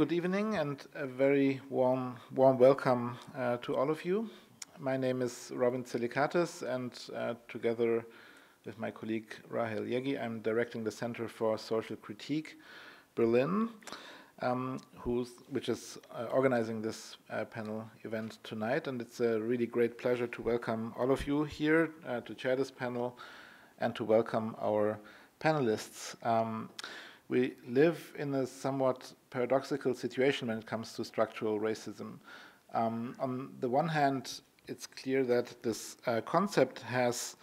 Good evening and a very warm, warm welcome uh, to all of you. My name is Robin Celikates, and uh, together with my colleague Rahel Jaeggi, I'm directing the Center for Social Critique, Berlin, um, which is uh, organizing this uh, panel event tonight. And it's a really great pleasure to welcome all of you here uh, to chair this panel and to welcome our panelists. Um, we live in a somewhat paradoxical situation when it comes to structural racism. Um, on the one hand, it's clear that this uh, concept has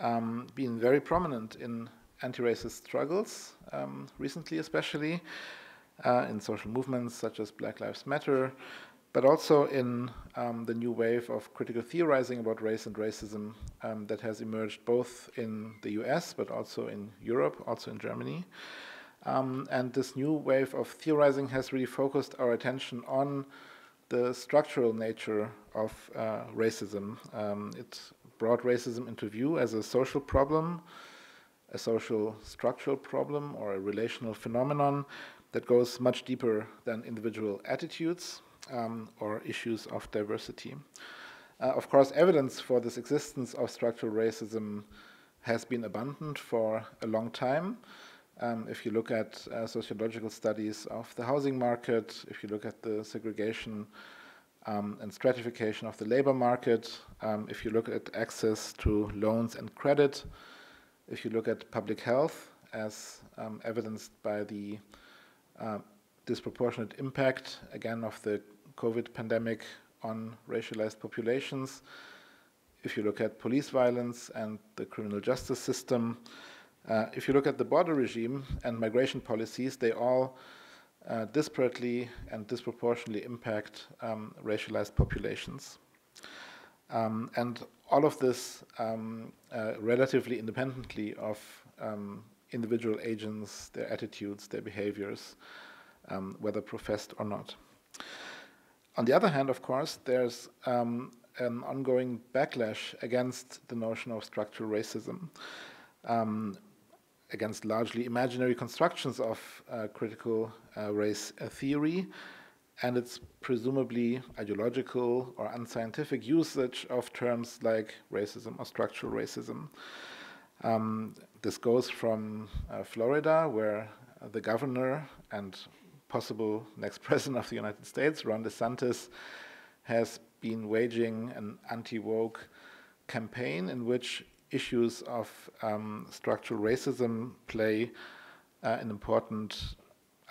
um, been very prominent in anti-racist struggles um, recently, especially uh, in social movements such as Black Lives Matter, but also in um, the new wave of critical theorizing about race and racism um, that has emerged both in the US but also in Europe, also in Germany. Um, and this new wave of theorizing has really focused our attention on the structural nature of uh, racism. Um, it brought racism into view as a social problem, a social structural problem, or a relational phenomenon that goes much deeper than individual attitudes um, or issues of diversity. Uh, of course, evidence for this existence of structural racism has been abundant for a long time. Um, if you look at uh, sociological studies of the housing market, if you look at the segregation um, and stratification of the labor market, um, if you look at access to loans and credit, if you look at public health, as um, evidenced by the uh, disproportionate impact, again, of the COVID pandemic on racialized populations, if you look at police violence and the criminal justice system, uh, if you look at the border regime and migration policies, they all uh, disparately and disproportionately impact um, racialized populations. Um, and all of this um, uh, relatively independently of um, individual agents, their attitudes, their behaviors, um, whether professed or not. On the other hand, of course, there's um, an ongoing backlash against the notion of structural racism. Um, against largely imaginary constructions of uh, critical uh, race uh, theory and its presumably ideological or unscientific usage of terms like racism or structural racism. Um, this goes from uh, Florida, where the governor and possible next president of the United States, Ron DeSantis, has been waging an anti woke campaign in which issues of um, structural racism play uh, an important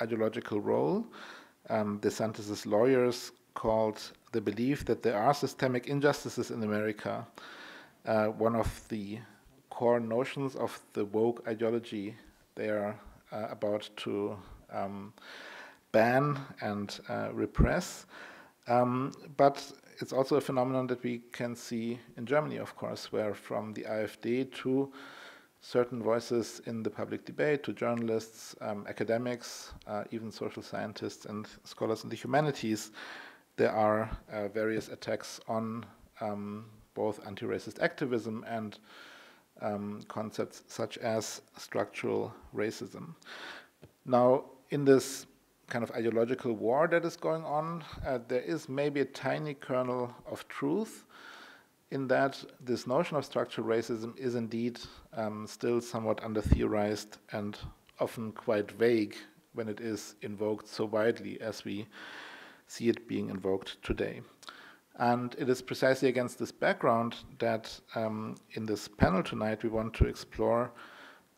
ideological role. Um, DeSantis' lawyers called the belief that there are systemic injustices in America uh, one of the core notions of the woke ideology they are uh, about to um, ban and uh, repress. Um, but it's also a phenomenon that we can see in Germany, of course, where from the AfD to certain voices in the public debate, to journalists, um, academics, uh, even social scientists and scholars in the humanities, there are uh, various attacks on um, both anti-racist activism and um, concepts such as structural racism. Now, in this kind of ideological war that is going on, uh, there is maybe a tiny kernel of truth in that this notion of structural racism is indeed um, still somewhat under theorized and often quite vague when it is invoked so widely as we see it being invoked today. And it is precisely against this background that um, in this panel tonight we want to explore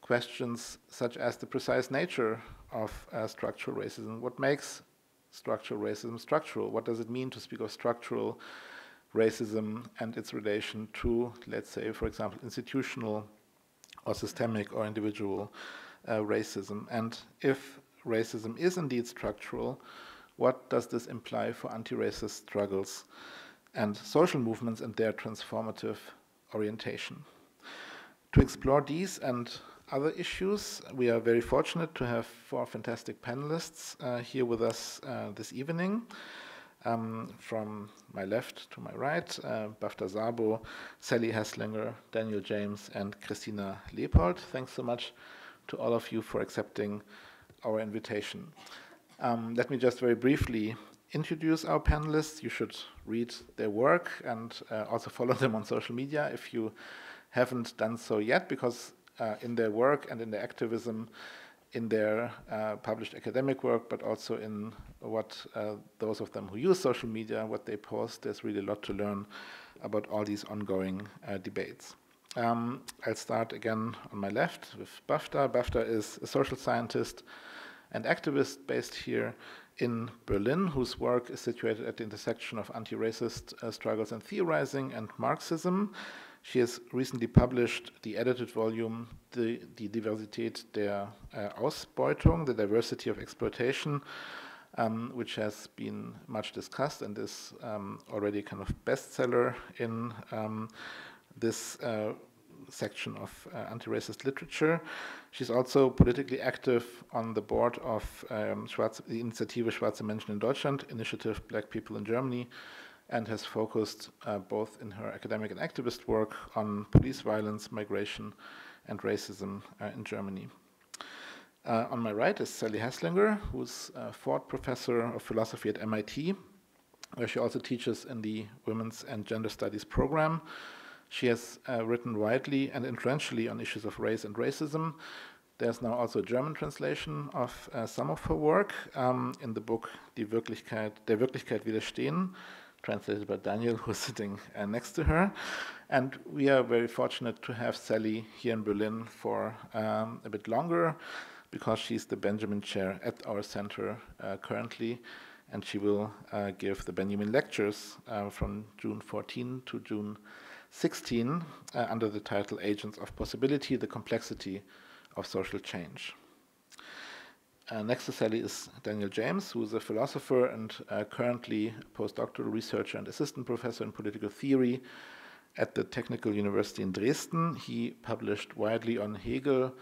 questions such as the precise nature of uh, structural racism. What makes structural racism structural? What does it mean to speak of structural racism and its relation to, let's say, for example, institutional or systemic or individual uh, racism? And if racism is indeed structural, what does this imply for anti racist struggles and social movements and their transformative orientation? To explore these and other issues. We are very fortunate to have four fantastic panelists uh, here with us uh, this evening. Um, from my left to my right, uh, Bafta Sarbo, Sally Haslanger, Daniel James, and Kristina Lepold. Thanks so much to all of you for accepting our invitation. Um, let me just very briefly introduce our panelists. You should read their work and uh, also follow them on social media if you haven't done so yet, because uh, in their work and in their activism, in their uh, published academic work, but also in what uh, those of them who use social media, what they post, there's really a lot to learn about all these ongoing uh, debates. Um, I'll start again on my left with Bafta. Bafta is a social scientist and activist based here in Berlin, whose work is situated at the intersection of anti racist uh, struggles and theorizing and Marxism. She has recently published the edited volume, Die Diversität der uh, Ausbeutung, The Diversity of Exploitation, um, which has been much discussed and is um, already kind of bestseller in um, this uh, section of uh, anti-racist literature. She's also politically active on the board of um, Schwarze, the Initiative Schwarze Menschen in Deutschland, Initiative Black People in Germany, and has focused uh, both in her academic and activist work on police violence, migration, and racism uh, in Germany. Uh, on my right is Sally Haslanger, who's a Ford Professor of Philosophy at MIT, where she also teaches in the Women's and Gender Studies program. She has uh, written widely and influentially on issues of race and racism. There's now also a German translation of uh, some of her work um, in the book Die Wirklichkeit, Der Wirklichkeit widerstehen, translated by Daniel, who's sitting uh, next to her. And we are very fortunate to have Sally here in Berlin for um, a bit longer because she's the Benjamin Chair at our center uh, currently, and she will uh, give the Benjamin Lectures uh, from June 14 to June 16 uh, under the title Agents of Possibility, the Complexity of Social Change. Uh, next to Sally is Daniel James, who is a philosopher and uh, currently postdoctoral researcher and assistant professor in political theory at the Technical University in Dresden. He published widely on Hegel,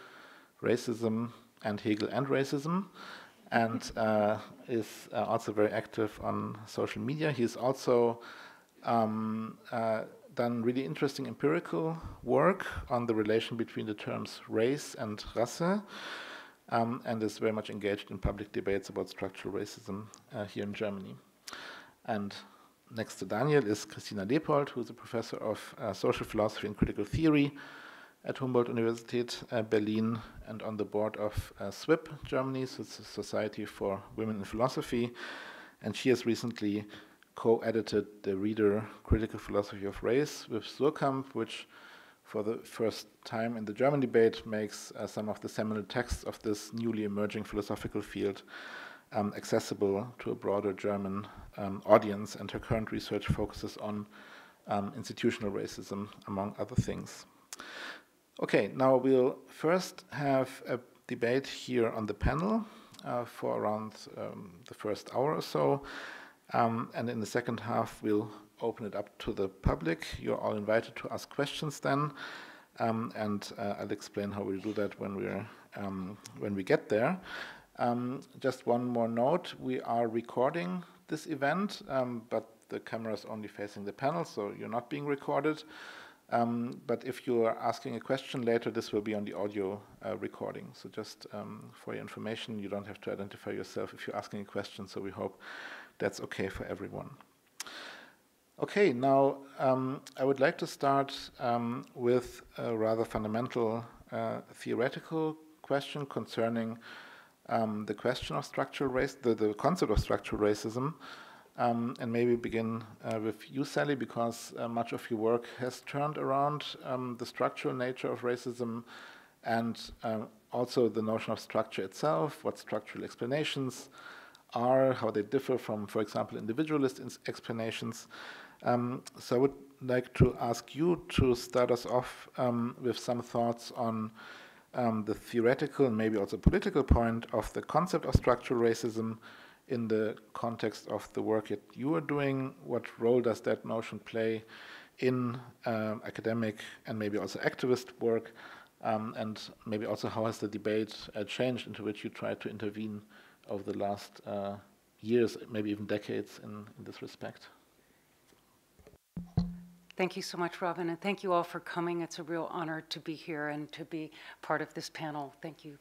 racism, and Hegel and racism, and uh, is uh, also very active on social media. He's also um, uh, done really interesting empirical work on the relation between the terms race and Rasse, um, and is very much engaged in public debates about structural racism uh, here in Germany. And next to Daniel is Kristina Lepold, who is a professor of uh, social philosophy and critical theory at Humboldt Universität uh, Berlin and on the board of uh, SWIP Germany, so it's a Society for Women in Philosophy. And she has recently co-edited the reader Critical Philosophy of Race with Suhrkamp, which for the first time in the German debate makes uh, some of the seminal texts of this newly emerging philosophical field um, accessible to a broader German um, audience, and her current research focuses on um, institutional racism, among other things. Okay, now we'll first have a debate here on the panel uh, for around um, the first hour or so. Um, and in the second half, we'll open it up to the public. You're all invited to ask questions then. Um, and uh, I'll explain how we do that when, we're, um, when we get there. Um, just one more note, we are recording this event, um, but the camera is only facing the panel, so you're not being recorded. Um, but if you are asking a question later, this will be on the audio uh, recording. So just um, for your information, you don't have to identify yourself if you're asking a question. So we hope that's okay for everyone. Okay, now um, I would like to start um, with a rather fundamental uh, theoretical question concerning um, the question of structural race, the, the concept of structural racism. Um, and maybe begin uh, with you, Sally, because uh, much of your work has turned around um, the structural nature of racism and uh, also the notion of structure itself, what structural explanations are, how they differ from, for example, individualist explanations. Um, so I would like to ask you to start us off um, with some thoughts on um, the theoretical and maybe also political point of the concept of structural racism in the context of the work that you are doing? What role does that notion play in um, academic and maybe also activist work? Um, and maybe also how has the debate uh, changed into which you try to intervene over the last uh, years, maybe even decades in, in this respect? Thank you so much, Robin, and thank you all for coming. It's a real honor to be here and to be part of this panel. Thank you.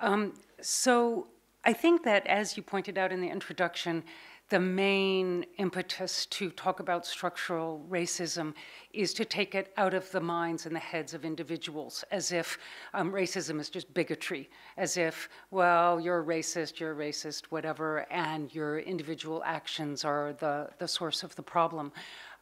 Um, so I think that, as you pointed out in the introduction, the main impetus to talk about structural racism is to take it out of the minds and the heads of individuals, as if um, racism is just bigotry, as if, well, you're a racist, you're a racist, whatever, and your individual actions are the, the source of the problem.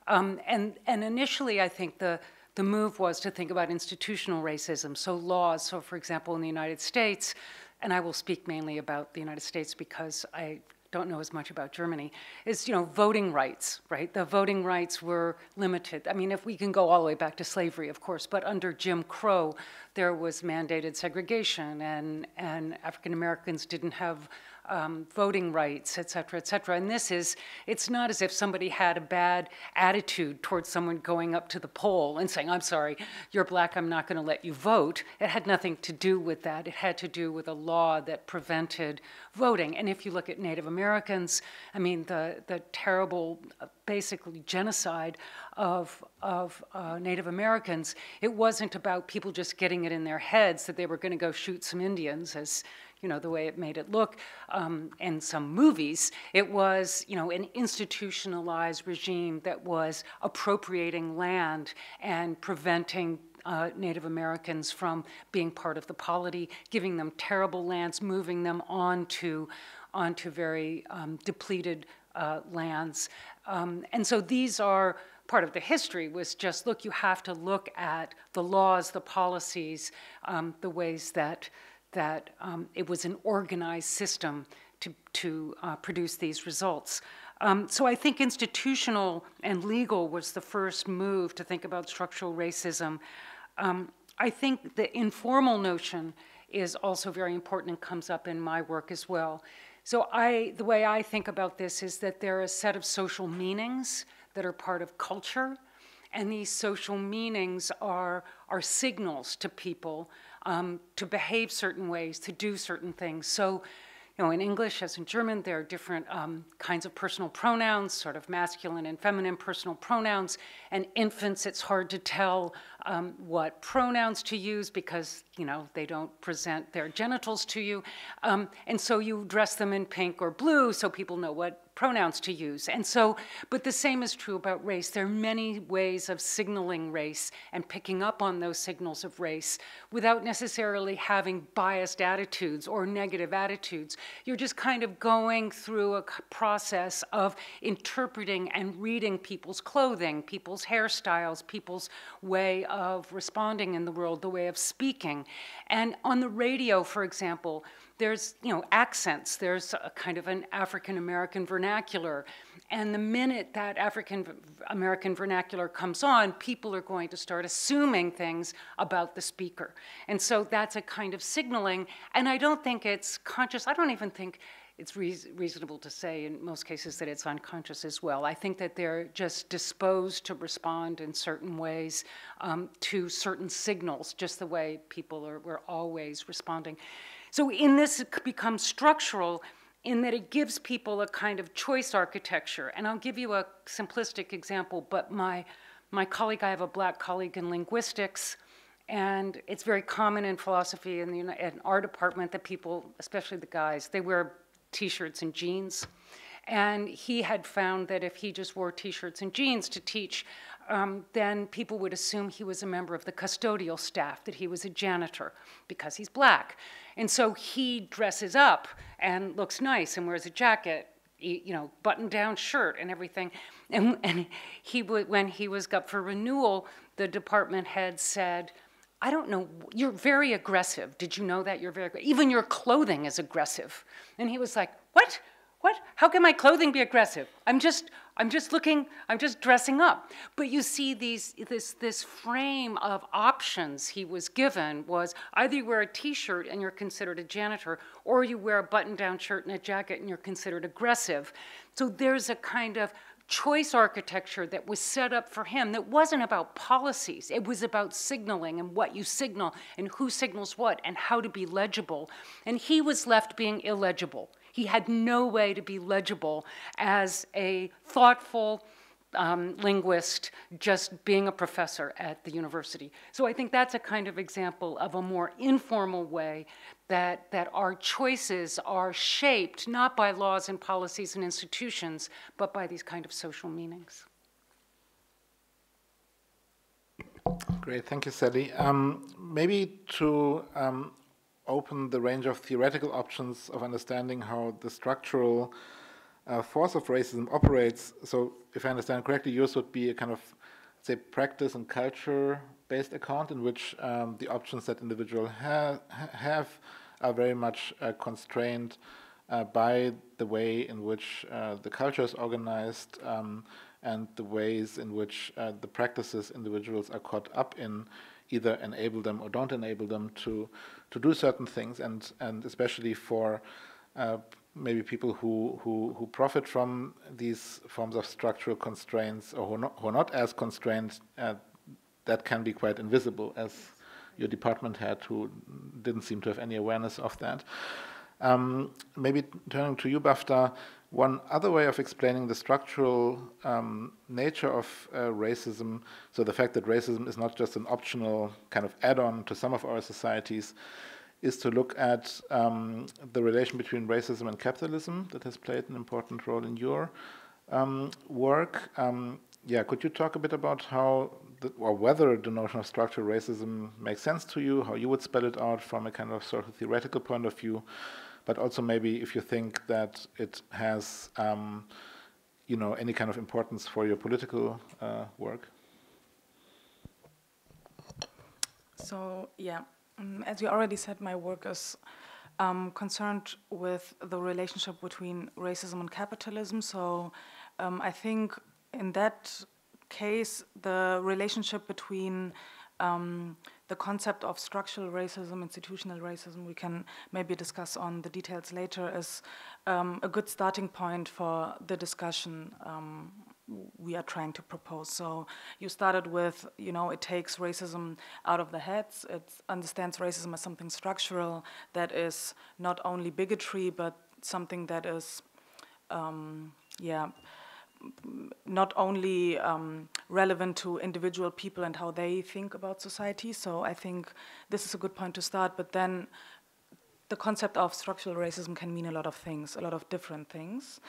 Um, and, and initially, I think the, the move was to think about institutional racism, so laws. So, for example, in the United States, and I will speak mainly about the United States because I don't know as much about Germany, is, you know, voting rights, right? The voting rights were limited. I mean, if we can go all the way back to slavery, of course, but under Jim Crow, there was mandated segregation and, and African Americans didn't have um, voting rights, et cetera, et cetera. And this is, it's not as if somebody had a bad attitude towards someone going up to the poll and saying, I'm sorry, you're black, I'm not going to let you vote. It had nothing to do with that. It had to do with a law that prevented voting. And if you look at Native Americans, I mean, the, the terrible, uh, basically genocide of, of uh, Native Americans, it wasn't about people just getting it in their heads that they were going to go shoot some Indians, as you know, the way it made it look um, in some movies. It was, you know, an institutionalized regime that was appropriating land and preventing uh, Native Americans from being part of the polity, giving them terrible lands, moving them onto, onto very um, depleted uh, lands. Um, and so these are part of the history was just look, you have to look at the laws, the policies, um, the ways that that um, it was an organized system to, to uh, produce these results. Um, so I think institutional and legal was the first move to think about structural racism. Um, I think the informal notion is also very important and comes up in my work as well. So I, the way I think about this is that there are a set of social meanings that are part of culture, and these social meanings are, are signals to people um, to behave certain ways, to do certain things. So, you know, in English as in German, there are different um, kinds of personal pronouns, sort of masculine and feminine personal pronouns. And infants, it's hard to tell um, what pronouns to use because, you know, they don't present their genitals to you. Um, and so you dress them in pink or blue so people know what pronouns to use. And so, but the same is true about race. There are many ways of signaling race and picking up on those signals of race without necessarily having biased attitudes or negative attitudes. You're just kind of going through a process of interpreting and reading people's clothing, people's hairstyles, people's way of responding in the world, the way of speaking. And on the radio, for example, there's you know accents there's a kind of an african american vernacular and the minute that african american vernacular comes on people are going to start assuming things about the speaker and so that's a kind of signaling and i don't think it's conscious i don't even think it's re reasonable to say in most cases that it's unconscious as well. I think that they're just disposed to respond in certain ways um, to certain signals, just the way people are, we're always responding. So in this, it becomes structural in that it gives people a kind of choice architecture. And I'll give you a simplistic example, but my, my colleague, I have a black colleague in linguistics, and it's very common in philosophy in the in our department that people, especially the guys, they wear t-shirts and jeans. And he had found that if he just wore t-shirts and jeans to teach, um, then people would assume he was a member of the custodial staff, that he was a janitor, because he's black. And so he dresses up and looks nice and wears a jacket, you know, button down shirt and everything. And, and he would, when he was up for renewal, the department head said, I don't know, you're very aggressive. Did you know that? You're very, even your clothing is aggressive. And he was like, What? What? How can my clothing be aggressive? I'm just, I'm just looking, I'm just dressing up. But you see these, this, this frame of options he was given was either you wear a t-shirt and you're considered a janitor, or you wear a button-down shirt and a jacket and you're considered aggressive. So there's a kind of choice architecture that was set up for him that wasn't about policies. It was about signaling and what you signal and who signals what and how to be legible. And he was left being illegible. He had no way to be legible as a thoughtful, um, linguist just being a professor at the university. So I think that's a kind of example of a more informal way that, that our choices are shaped not by laws and policies and institutions, but by these kind of social meanings. Great, thank you, Sally. Um, maybe to um, open the range of theoretical options of understanding how the structural uh, force of racism operates. So, if I understand correctly, yours would be a kind of, say, practice and culture based account in which um, the options that individuals ha have are very much uh, constrained uh, by the way in which uh, the culture is organized um, and the ways in which uh, the practices individuals are caught up in either enable them or don't enable them to to do certain things, and and especially for uh, maybe people who, who who profit from these forms of structural constraints or who, not, who are not as constrained, uh, that can be quite invisible, as your department had, who didn't seem to have any awareness of that. Um, maybe turning to you, Bafta, one other way of explaining the structural um, nature of uh, racism, so the fact that racism is not just an optional kind of add on to some of our societies, is to look at um, the relation between racism and capitalism that has played an important role in your um, work. Um, yeah, could you talk a bit about how, the, or whether the notion of structural racism makes sense to you, how you would spell it out from a kind of sort of theoretical point of view? But also maybe if you think that it has, um, you know, any kind of importance for your political uh, work. So yeah, um, as you already said, my work is um, concerned with the relationship between racism and capitalism. So um, I think in that case, the relationship between um, the concept of structural racism, institutional racism, we can maybe discuss on the details later, is um, a good starting point for the discussion um, we are trying to propose. So you started with, you know, it takes racism out of the heads. It understands racism as something structural that is not only bigotry, but something that is, um, yeah, not only um, relevant to individual people and how they think about society. So I think this is a good point to start. But then the concept of structural racism can mean a lot of things, a lot of different things.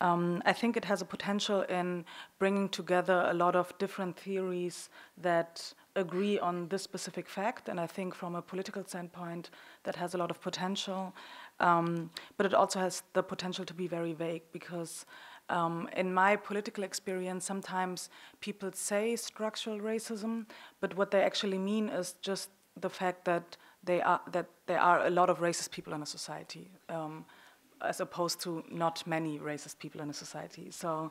Um, I think it has a potential in bringing together a lot of different theories that agree on this specific fact, and I think from a political standpoint, that has a lot of potential. Um, but it also has the potential to be very vague because um, in my political experience, sometimes people say structural racism, but what they actually mean is just the fact that they are that there are a lot of racist people in a society, um, as opposed to not many racist people in a society. So.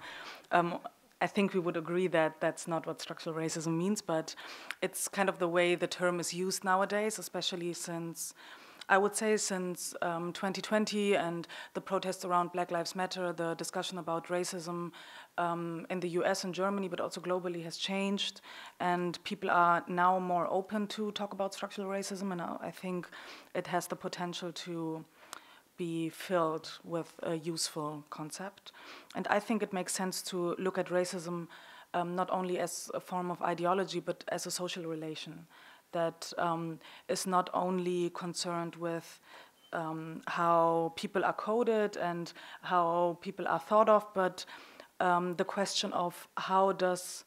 Um, I think we would agree that that's not what structural racism means, but it's kind of the way the term is used nowadays, especially since I would say since um, 2020 and the protests around Black Lives Matter, the discussion about racism um, in the US and Germany, but also globally, has changed. And people are now more open to talk about structural racism. And I think it has the potential to be filled with a useful concept. And I think it makes sense to look at racism um, not only as a form of ideology, but as a social relation that um, is not only concerned with um, how people are coded and how people are thought of, but um, the question of how does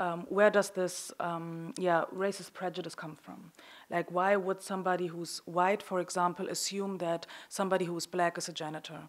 um, where does this um, yeah racist prejudice come from? Like, why would somebody who's white, for example, assume that somebody who's black is a janitor?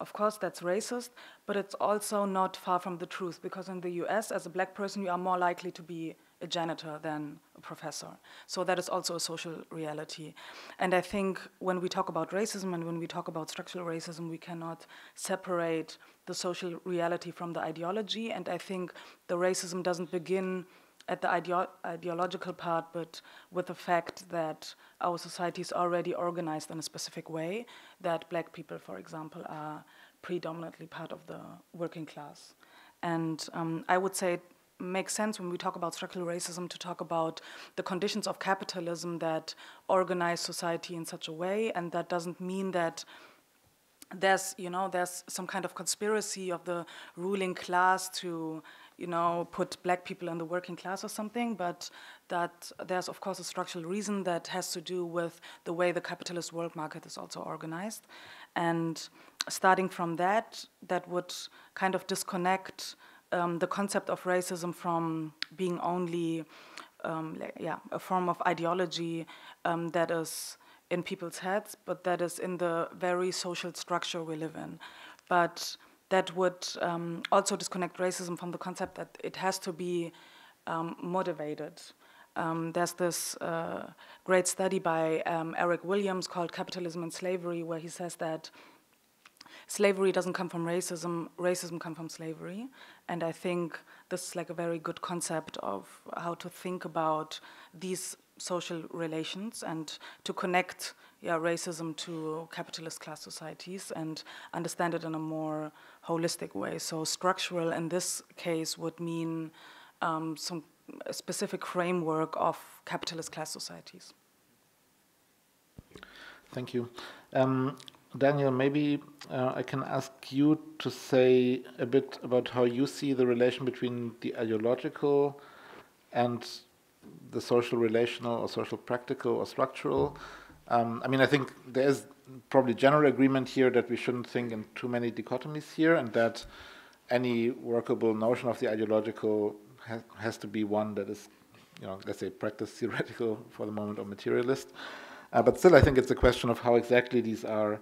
Of course, that's racist, but it's also not far from the truth because in the U.S., as a black person, you are more likely to be a janitor than a professor. So that is also a social reality. And I think when we talk about racism and when we talk about structural racism, we cannot separate the social reality from the ideology. And I think the racism doesn't begin at the ideo ideological part, but with the fact that our society is already organized in a specific way, that black people, for example, are predominantly part of the working class. And um, I would say makes sense when we talk about structural racism to talk about the conditions of capitalism that organize society in such a way, and that doesn't mean that there's you know there's some kind of conspiracy of the ruling class to you know put black people in the working class or something but that there's of course a structural reason that has to do with the way the capitalist world market is also organized. And starting from that that would kind of disconnect um, the concept of racism from being only um, yeah a form of ideology um, that is in people's heads, but that is in the very social structure we live in. But that would um, also disconnect racism from the concept that it has to be um, motivated. Um, there's this uh, great study by um, Eric Williams called Capitalism and Slavery, where he says that slavery doesn't come from racism, racism comes from slavery. And I think this is like a very good concept of how to think about these social relations and to connect yeah, racism to capitalist class societies and understand it in a more holistic way. So structural in this case would mean um, some specific framework of capitalist class societies. Thank you. Um, Daniel, maybe uh, I can ask you to say a bit about how you see the relation between the ideological and the social relational or social practical or structural. Um, I mean, I think there is probably general agreement here that we shouldn't think in too many dichotomies here, and that any workable notion of the ideological has, has to be one that is, you know, let's say practice theoretical for the moment or materialist. Uh, but still, I think it's a question of how exactly these are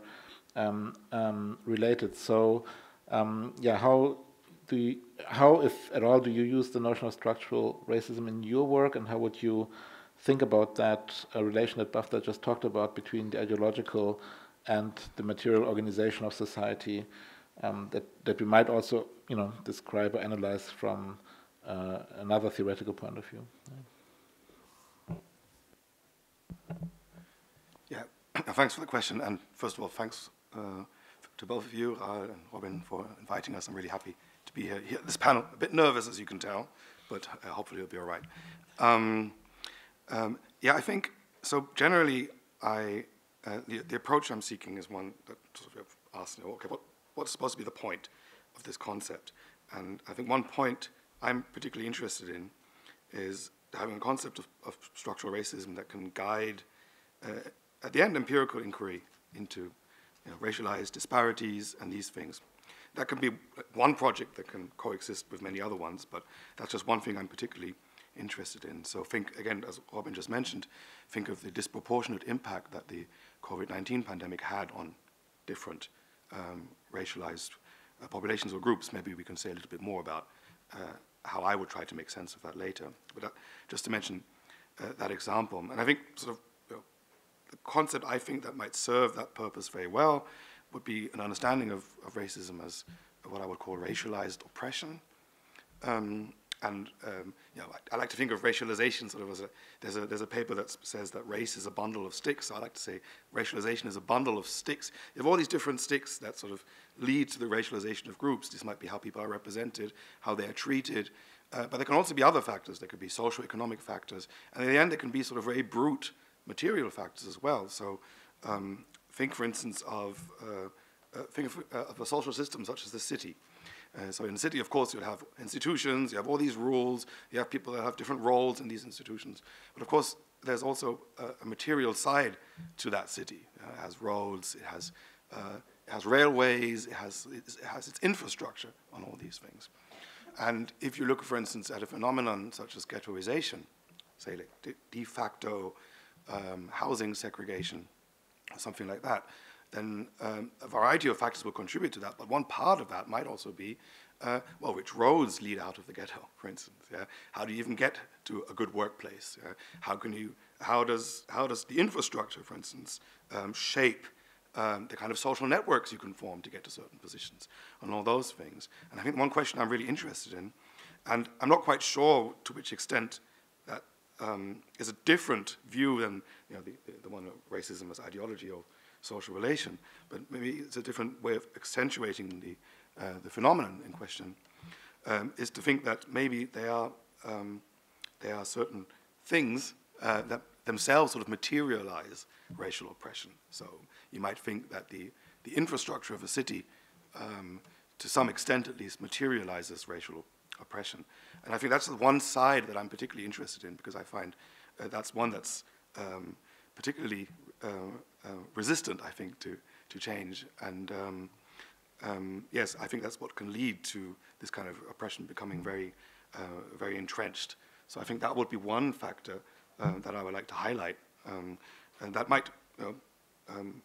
um, um, related. So, um, yeah, how do you, how, if at all, do you use the notion of structural racism in your work, and how would you think about that uh, relation that Bafta just talked about between the ideological and the material organization of society um, that that we might also, you know, describe or analyze from uh, another theoretical point of view. Yeah, thanks for the question, and first of all, thanks uh, to both of you, uh, and Robin, for inviting us. I'm really happy to be here, here, this panel. A bit nervous, as you can tell, but uh, hopefully it'll be all right. Um, um, yeah, I think, so generally, I, uh, the, the, approach I'm seeking is one that sort of asks, okay, what, what's supposed to be the point of this concept? And I think one point I'm particularly interested in is having a concept of, of structural racism that can guide, uh, at the end, empirical inquiry into you know, racialized disparities and these things that can be one project that can coexist with many other ones, but that's just one thing I'm particularly interested in. So think, again, as Robin just mentioned, think of the disproportionate impact that the COVID-19 pandemic had on different um, racialized uh, populations or groups. Maybe we can say a little bit more about uh, how I would try to make sense of that later. But uh, just to mention uh, that example, and I think sort of the concept I think that might serve that purpose very well would be an understanding of, of racism as what I would call racialized oppression. Um, and um, you know, I, I, like to think of racialization sort of as a there's a there's a paper that says that race is a bundle of sticks. So I like to say racialization is a bundle of sticks. You have all these different sticks that sort of lead to the racialization of groups. This might be how people are represented, how they are treated, uh, but there can also be other factors. There could be social economic factors, and in the end, there can be sort of very brute material factors as well. So um, Think, for instance, of, uh, uh, think of, uh, of, a social system such as the city. Uh, so in the city, of course, you have institutions, you have all these rules, you have people that have different roles in these institutions. But of course, there's also a, material side to that city. Uh, it has roads, it has, it has railways, it has, it has its infrastructure on all these things. And if you look, for instance, at a phenomenon such as ghettoization, say like de, de facto um, housing segregation, something like that, then um, a variety of factors will contribute to that. But one part of that might also be, uh, well, which roads lead out of the ghetto, for instance. Yeah? How do you even get to a good workplace? Yeah? How can you? How does how does the infrastructure, for instance, um, shape um, the kind of social networks you can form to get to certain positions, and all those things? And I think one question I'm really interested in, and I'm not quite sure to which extent um, is a different view than you know, the, the one of racism as ideology or social relation, but maybe it's a different way of accentuating the, uh, the phenomenon in question, um, is to think that maybe there are, um, there are certain things uh, that themselves sort of materialize racial oppression. So you might think that the the infrastructure of a city, um, to some extent at least, materializes racial oppression. And I think that's the one side that I'm particularly interested in because I find uh, that's one that's um, particularly uh, uh, resistant, I think, to, to change. And um, um, yes, I think that's what can lead to this kind of oppression becoming very, uh, very entrenched. So I think that would be one factor uh, that I would like to highlight. Um, and that might um,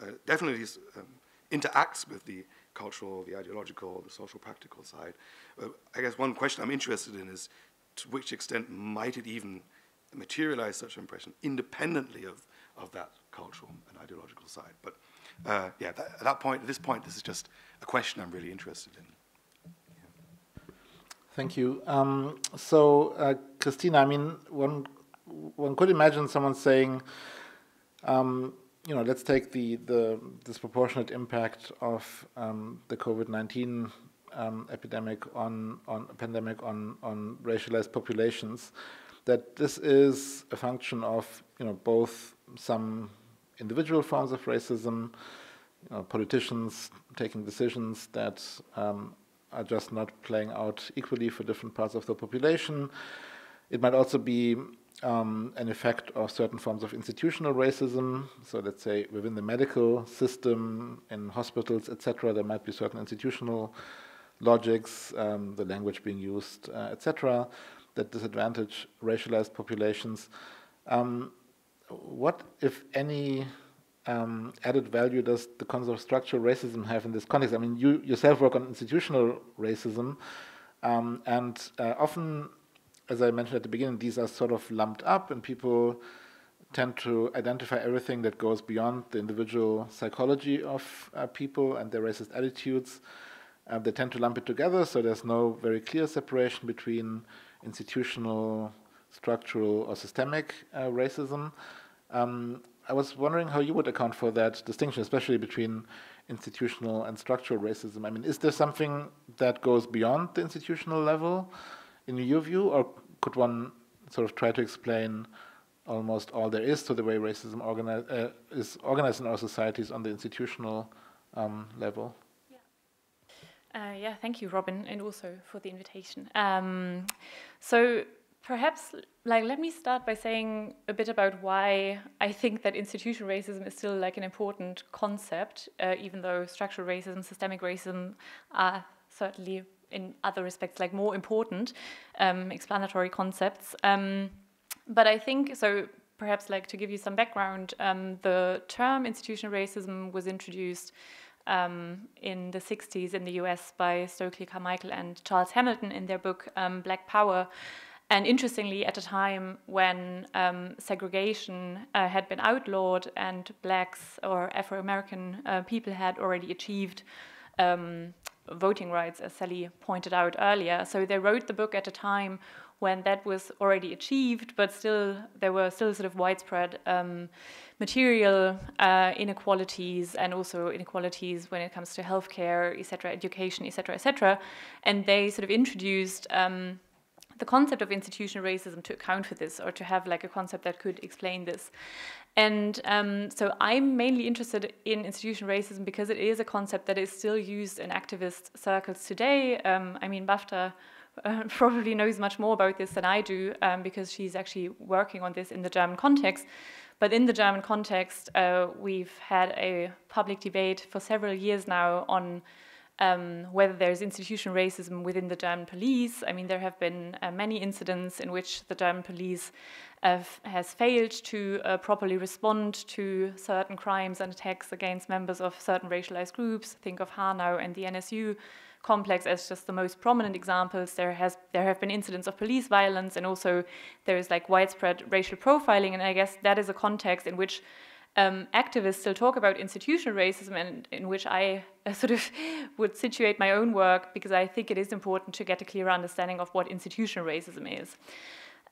uh, definitely um, interacts with the cultural, the ideological, the social practical side. Uh, I guess one question I'm interested in is to which extent might it even materialize such an impression independently of, of that cultural and ideological side? But uh, yeah, that, at that point, at this point, this is just a question I'm really interested in. Thank you. Um, so, uh, Kristina, I mean, one one could imagine someone saying, um, you know, let's take the the disproportionate impact of um, the COVID nineteen um, epidemic on on pandemic on on racialized populations. That this is a function of you know both some individual forms of racism, you know, politicians taking decisions that um, are just not playing out equally for different parts of the population. It might also be um, an effect of certain forms of institutional racism. So let's say within the medical system, in hospitals, etc., there might be certain institutional logics, um, the language being used, uh, etc., that disadvantage racialized populations. Um, what, if any, um, added value does the concept of structural racism have in this context? I mean, you yourself work on institutional racism, um, and uh, often as I mentioned at the beginning, these are sort of lumped up, and people tend to identify everything that goes beyond the individual psychology of uh, people and their racist attitudes. Uh, they tend to lump it together, so there's no very clear separation between institutional, structural, or systemic uh, racism. Um, I was wondering how you would account for that distinction, especially between institutional and structural racism. I mean, is there something that goes beyond the institutional level? In your view, or could one sort of try to explain almost all there is to the way racism organize, uh, is organized in our societies on the institutional um, level? Yeah. Uh, yeah, thank you, Robin, and also for the invitation. Um, so perhaps, like, let me start by saying a bit about why I think that institutional racism is still like an important concept, uh, even though structural racism, systemic racism are certainly in other respects like more important um, explanatory concepts. Um, but I think so. Perhaps like to give you some background, um, the term institutional racism was introduced um, in the 60s in the US by Stokely Carmichael and Charles Hamilton in their book um, Black Power. And interestingly, at a time when um, segregation uh, had been outlawed and blacks or Afro American uh, people had already achieved um, voting rights, as Sally pointed out earlier. So they wrote the book at a time when that was already achieved, but still there were still sort of widespread um, material uh, inequalities and also inequalities when it comes to healthcare, etc., education, etc., etc. And they sort of introduced um, the concept of institutional racism to account for this or to have like a concept that could explain this. And um, so I'm mainly interested in institutional racism because it is a concept that is still used in activist circles today. Um, I mean, Bafta uh, probably knows much more about this than I do um, because she's actually working on this in the German context. But in the German context, uh, we've had a public debate for several years now on um, whether there's institutional racism within the German police. I mean, there have been uh, many incidents in which the German police uh, has failed to uh, properly respond to certain crimes and attacks against members of certain racialized groups. Think of Hanau and the NSU complex as just the most prominent examples. There has there have been incidents of police violence, and also there is like widespread racial profiling. And I guess that is a context in which um, activists still talk about institutional racism and in which I uh, sort of would situate my own work because I think it is important to get a clear understanding of what institutional racism is.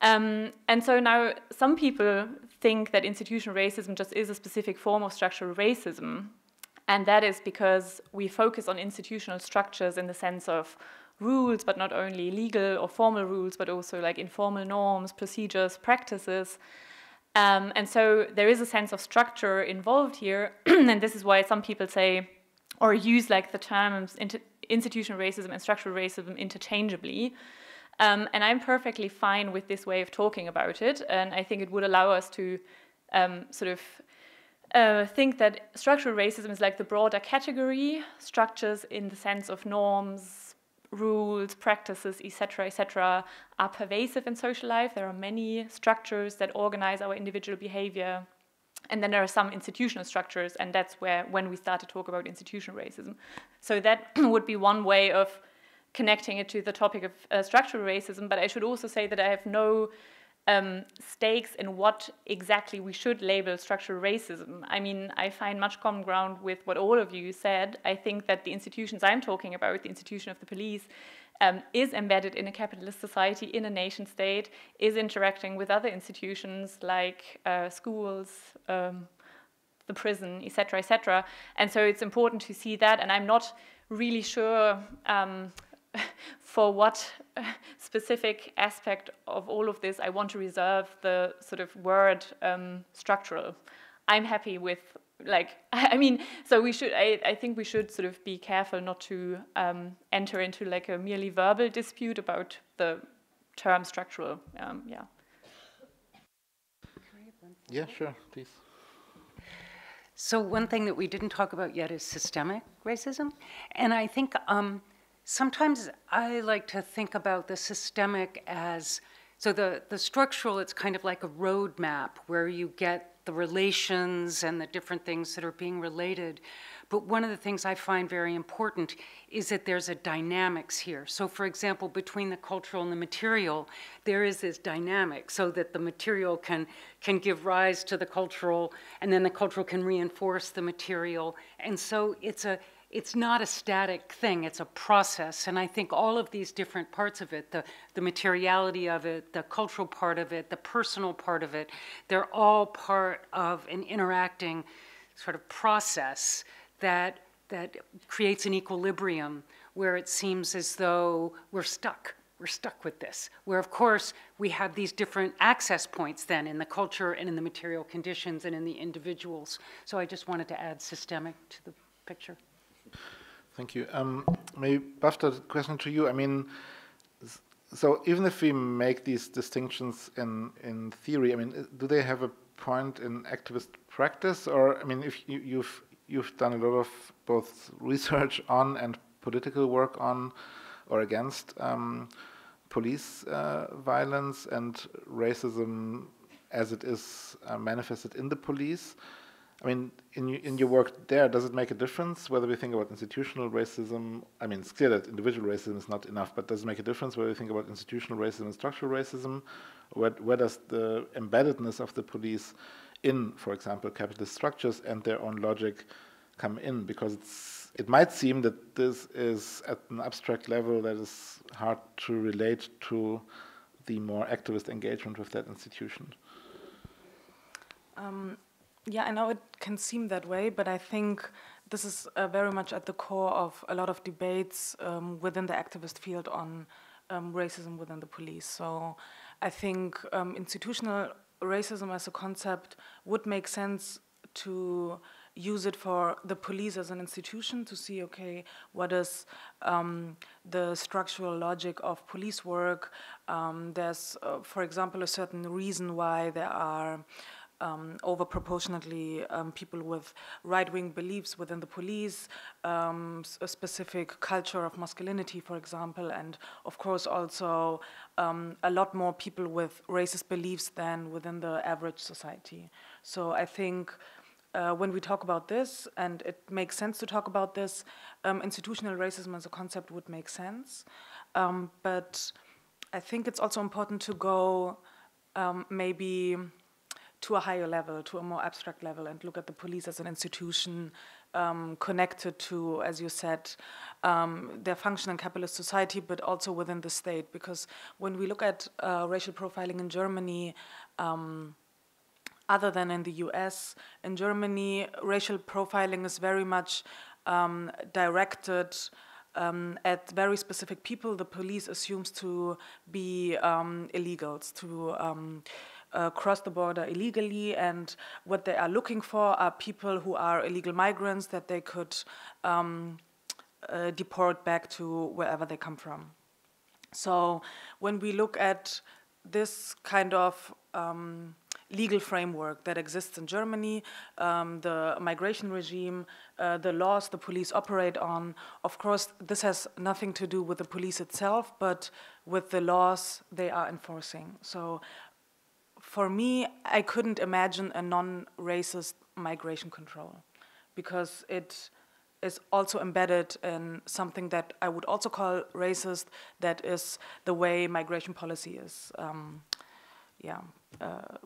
Um, and so now some people think that institutional racism just is a specific form of structural racism. And that is because we focus on institutional structures in the sense of rules, but not only legal or formal rules, but also like informal norms, procedures, practices Um, and so there is a sense of structure involved here, and this is why some people say or use like the terms institutional racism and structural racism interchangeably. Um, and I'm perfectly fine with this way of talking about it, and I think it would allow us to um, sort of uh, think that structural racism is like the broader category, structures in the sense of norms, rules, practices, etc., etc., are pervasive in social life. There are many structures that organize our individual behavior. And then there are some institutional structures, and that's where when we start to talk about institutional racism. So that would be one way of connecting it to the topic of uh, structural racism. But I should also say that I have no um, stakes in what exactly we should label structural racism. I mean, I find much common ground with what all of you said. I think that the institutions I'm talking about, the institution of the police, um, is embedded in a capitalist society, in a nation state, is interacting with other institutions like uh, schools, um, the prison, etc., etc. And so it's important to see that. And I'm not really sure um, for what specific aspect of all of this I want to reserve the sort of word um, structural. I'm happy with like I mean so we should I, I think we should sort of be careful not to um, enter into like a merely verbal dispute about the term structural. Um, yeah. Yeah sure please. So one thing that we didn't talk about yet is systemic racism. And I think um, Sometimes I like to think about the systemic as so the, the structural, it's kind of like a roadmap where you get the relations and the different things that are being related. But one of the things I find very important is that there's a dynamics here. So for example, between the cultural and the material, there is this dynamic so that the material can, can give rise to the cultural and then the cultural can reinforce the material. And so it's a, it's not a static thing, it's a process. And I think all of these different parts of it, the, the materiality of it, the cultural part of it, the personal part of it, they're all part of an interacting sort of process that, that creates an equilibrium where it seems as though we're stuck. We're stuck with this, where of course we have these different access points then in the culture and in the material conditions and in the individuals. So I just wanted to add systemic to the picture. Thank you. Um, maybe, Bafta, question to you. I mean, so even if we make these distinctions in, in theory, I mean, do they have a point in activist practice? Or, I mean, if you, you've, you've done a lot of both research on and political work on or against um, police uh, violence and racism as it is uh, manifested in the police. I mean, in, in your work there, does it make a difference whether we think about institutional racism? I mean, it's clear that individual racism is not enough, but does it make a difference whether we think about institutional racism and structural racism? Where, where does the embeddedness of the police in, for example, capitalist structures and their own logic come in? Because it might seem that this is at an abstract level that is hard to relate to the more activist engagement with that institution. Um, yeah, I know it can seem that way, but I think this is uh, very much at the core of a lot of debates um, within the activist field on um, racism within the police. So I think um, institutional racism as a concept would make sense to use it for the police as an institution to see, okay, what is um, the structural logic of police work? Um, there's, uh, for example, a certain reason why there are um, over proportionately um, people with right wing beliefs within the police, um, a specific culture of masculinity, for example, and of course also um, a lot more people with racist beliefs than within the average society. So I think. Uh, when we talk about this, and it makes sense to talk about this, um, institutional racism as a concept would make sense. Um, but I think it's also important to go maybe to a higher level, to a more abstract level, and look at the police as an institution um, connected to, as you said, um, their function in capitalist society, but also within the state. Because when we look at uh, racial profiling in Germany, um, other than in the US, in Germany, racial profiling is very much um, directed. Um, at very specific people, the police assumes to be um, illegals, to uh, cross the border illegally, and what they are looking for are people who are illegal migrants that they could um, uh, deport back to wherever they come from. So when we look at this kind of um, legal framework that exists in Germany, um, the migration regime, uh, the laws the police operate on. Of course, this has nothing to do with the police itself, but with the laws they are enforcing. So for me, I couldn't imagine a non-racist migration control because it is also embedded in something that I would also call racist, that is the way migration policy is um, yeah, uh,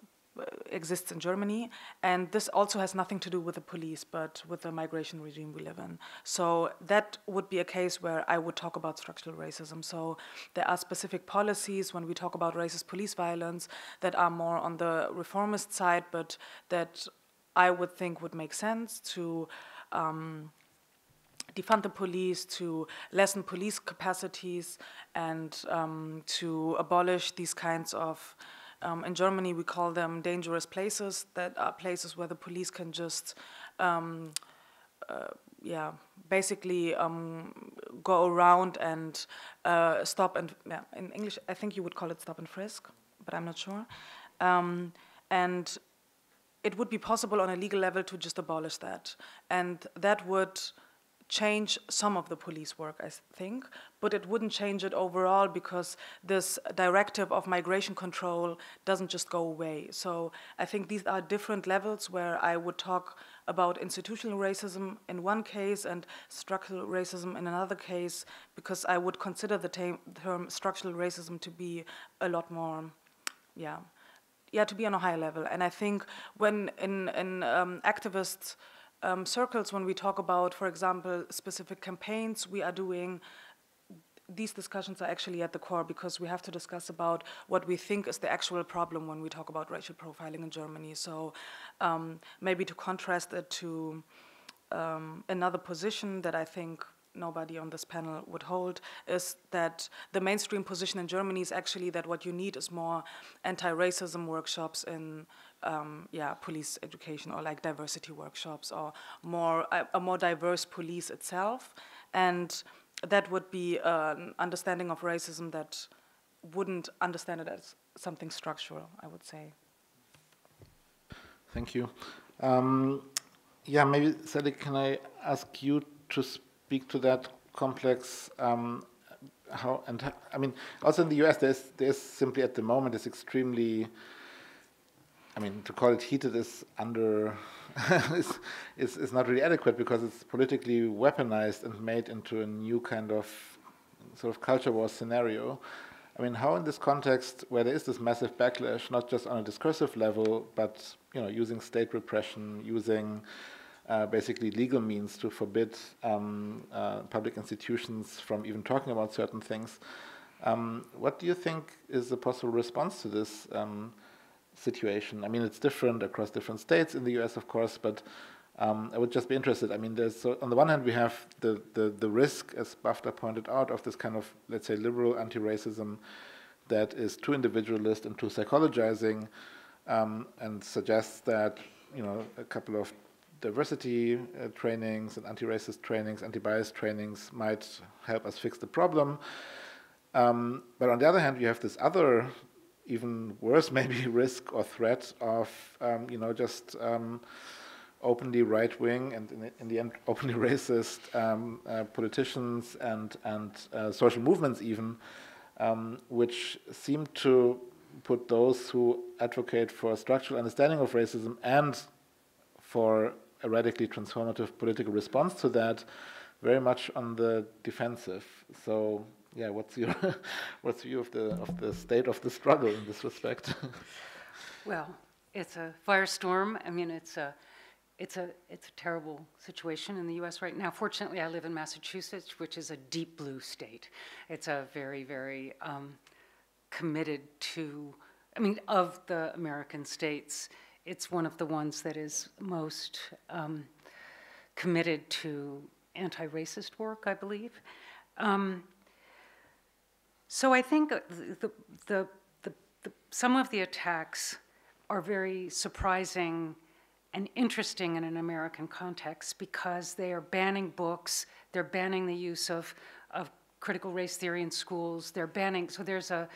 exists in Germany, and this also has nothing to do with the police, but with the migration regime we live in. So that would be a case where I would talk about structural racism. So there are specific policies when we talk about racist police violence that are more on the reformist side, but that I would think would make sense to. Um, defund the police, to lessen police capacities, and um, to abolish these kinds of um, in Germany, we call them dangerous places. That are places where the police can just, um, uh, yeah, basically um, go around and uh, stop and, yeah, in English, I think you would call it stop and frisk, but I'm not sure. Um, and it would be possible on a legal level to just abolish that. And that would change some of the police work, I think, but it wouldn't change it overall because this directive of migration control doesn't just go away. So I think these are different levels where I would talk about institutional racism in one case and structural racism in another case because I would consider the term structural racism to be a lot more, yeah, yeah, to be on a higher level. And I think when in, in um, activists um, circles when we talk about, for example, specific campaigns we are doing. These discussions are actually at the core because we have to discuss about what we think is the actual problem when we talk about racial profiling in Germany. So um, maybe to contrast it to um, another position that I think nobody on this panel would hold is that the mainstream position in Germany is actually that what you need is more anti-racism workshops in um, yeah, police education or like diversity workshops or more a, a, more diverse police itself, and that would be an understanding of racism that wouldn't understand it as something structural. I would say. Thank you. Um, yeah, maybe Sally, can I ask you to speak to that complex? Um, how and I mean, also in the U.S., there's there's simply at the moment is extremely I mean, to call it heated is under is, is, is not really adequate because it's politically weaponized and made into a new kind of sort of culture war scenario. I mean, how in this context, where there is this massive backlash, not just on a discursive level, but you know, using state repression, using uh, basically legal means to forbid um, uh, public institutions from even talking about certain things. Um, what do you think is a possible response to this? Um, situation. I mean, it's different across different states in the U.S., of course, but um, I would just be interested. I mean, there's so on the one hand we have the the, the risk, as Bafta pointed out, of this kind of let's say liberal anti-racism that is too individualist and too psychologizing, um, and suggests that you know a couple of diversity uh, trainings and anti-racist trainings, anti-bias trainings might help us fix the problem. Um, but on the other hand, you have this other even worse, maybe risk or threat of um, you know just um, openly right wing and in, in, the end openly racist um, uh, politicians and and uh, social movements even, um, which seem to put those who advocate for a structural understanding of racism and for a radically transformative political response to that very much on the defensive. So yeah, what's your what's your view of the of the state of the struggle in this respect? well, it's a firestorm. I mean, it's a it's a it's a terrible situation in the U.S. right now. Fortunately, I live in Massachusetts, which is a deep blue state. It's a very very um, committed to. I mean, of the American states, it's one of the ones that is most um, committed to anti-racist work, I believe. Um, so I think the, the, the, some of the attacks are very surprising and interesting in an American context because they are banning books, they're banning the use of, of critical race theory in schools, they're banning, so there's a,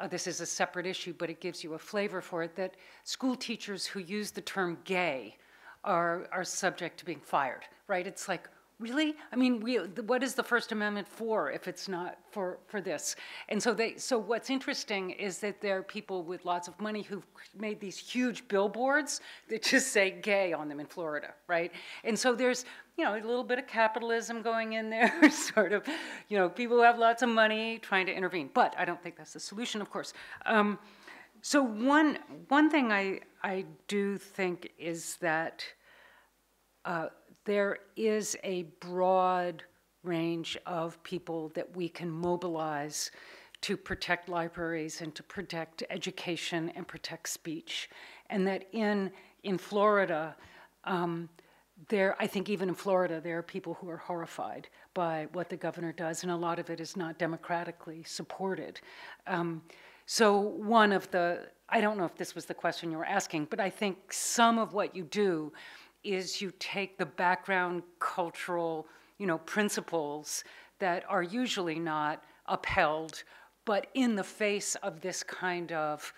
uh, this is a separate issue, but it gives you a flavor for it, that school teachers who use the term gay are, are subject to being fired, right? It's like, really? I mean, we, what is the First Amendment for if it's not for, for this? And so they, so what's interesting is that there are people with lots of money who've made these huge billboards that just say gay on them in Florida, right? And so there's, you know, a little bit of capitalism going in there, sort of, you know, people who have lots of money trying to intervene. But I don't think that's the solution, of course. Um, so one, one thing I, I do think is that uh, there is a broad range of people that we can mobilize to protect libraries and to protect education and protect speech. And that in, in Florida, um, there, I think even in Florida, there are people who are horrified by what the governor does, and a lot of it is not democratically supported. Um, so one of the, I don't know if this was the question you were asking, but I think some of what you do is you take the background cultural, you know, principles that are usually not upheld, but in the face of this kind of,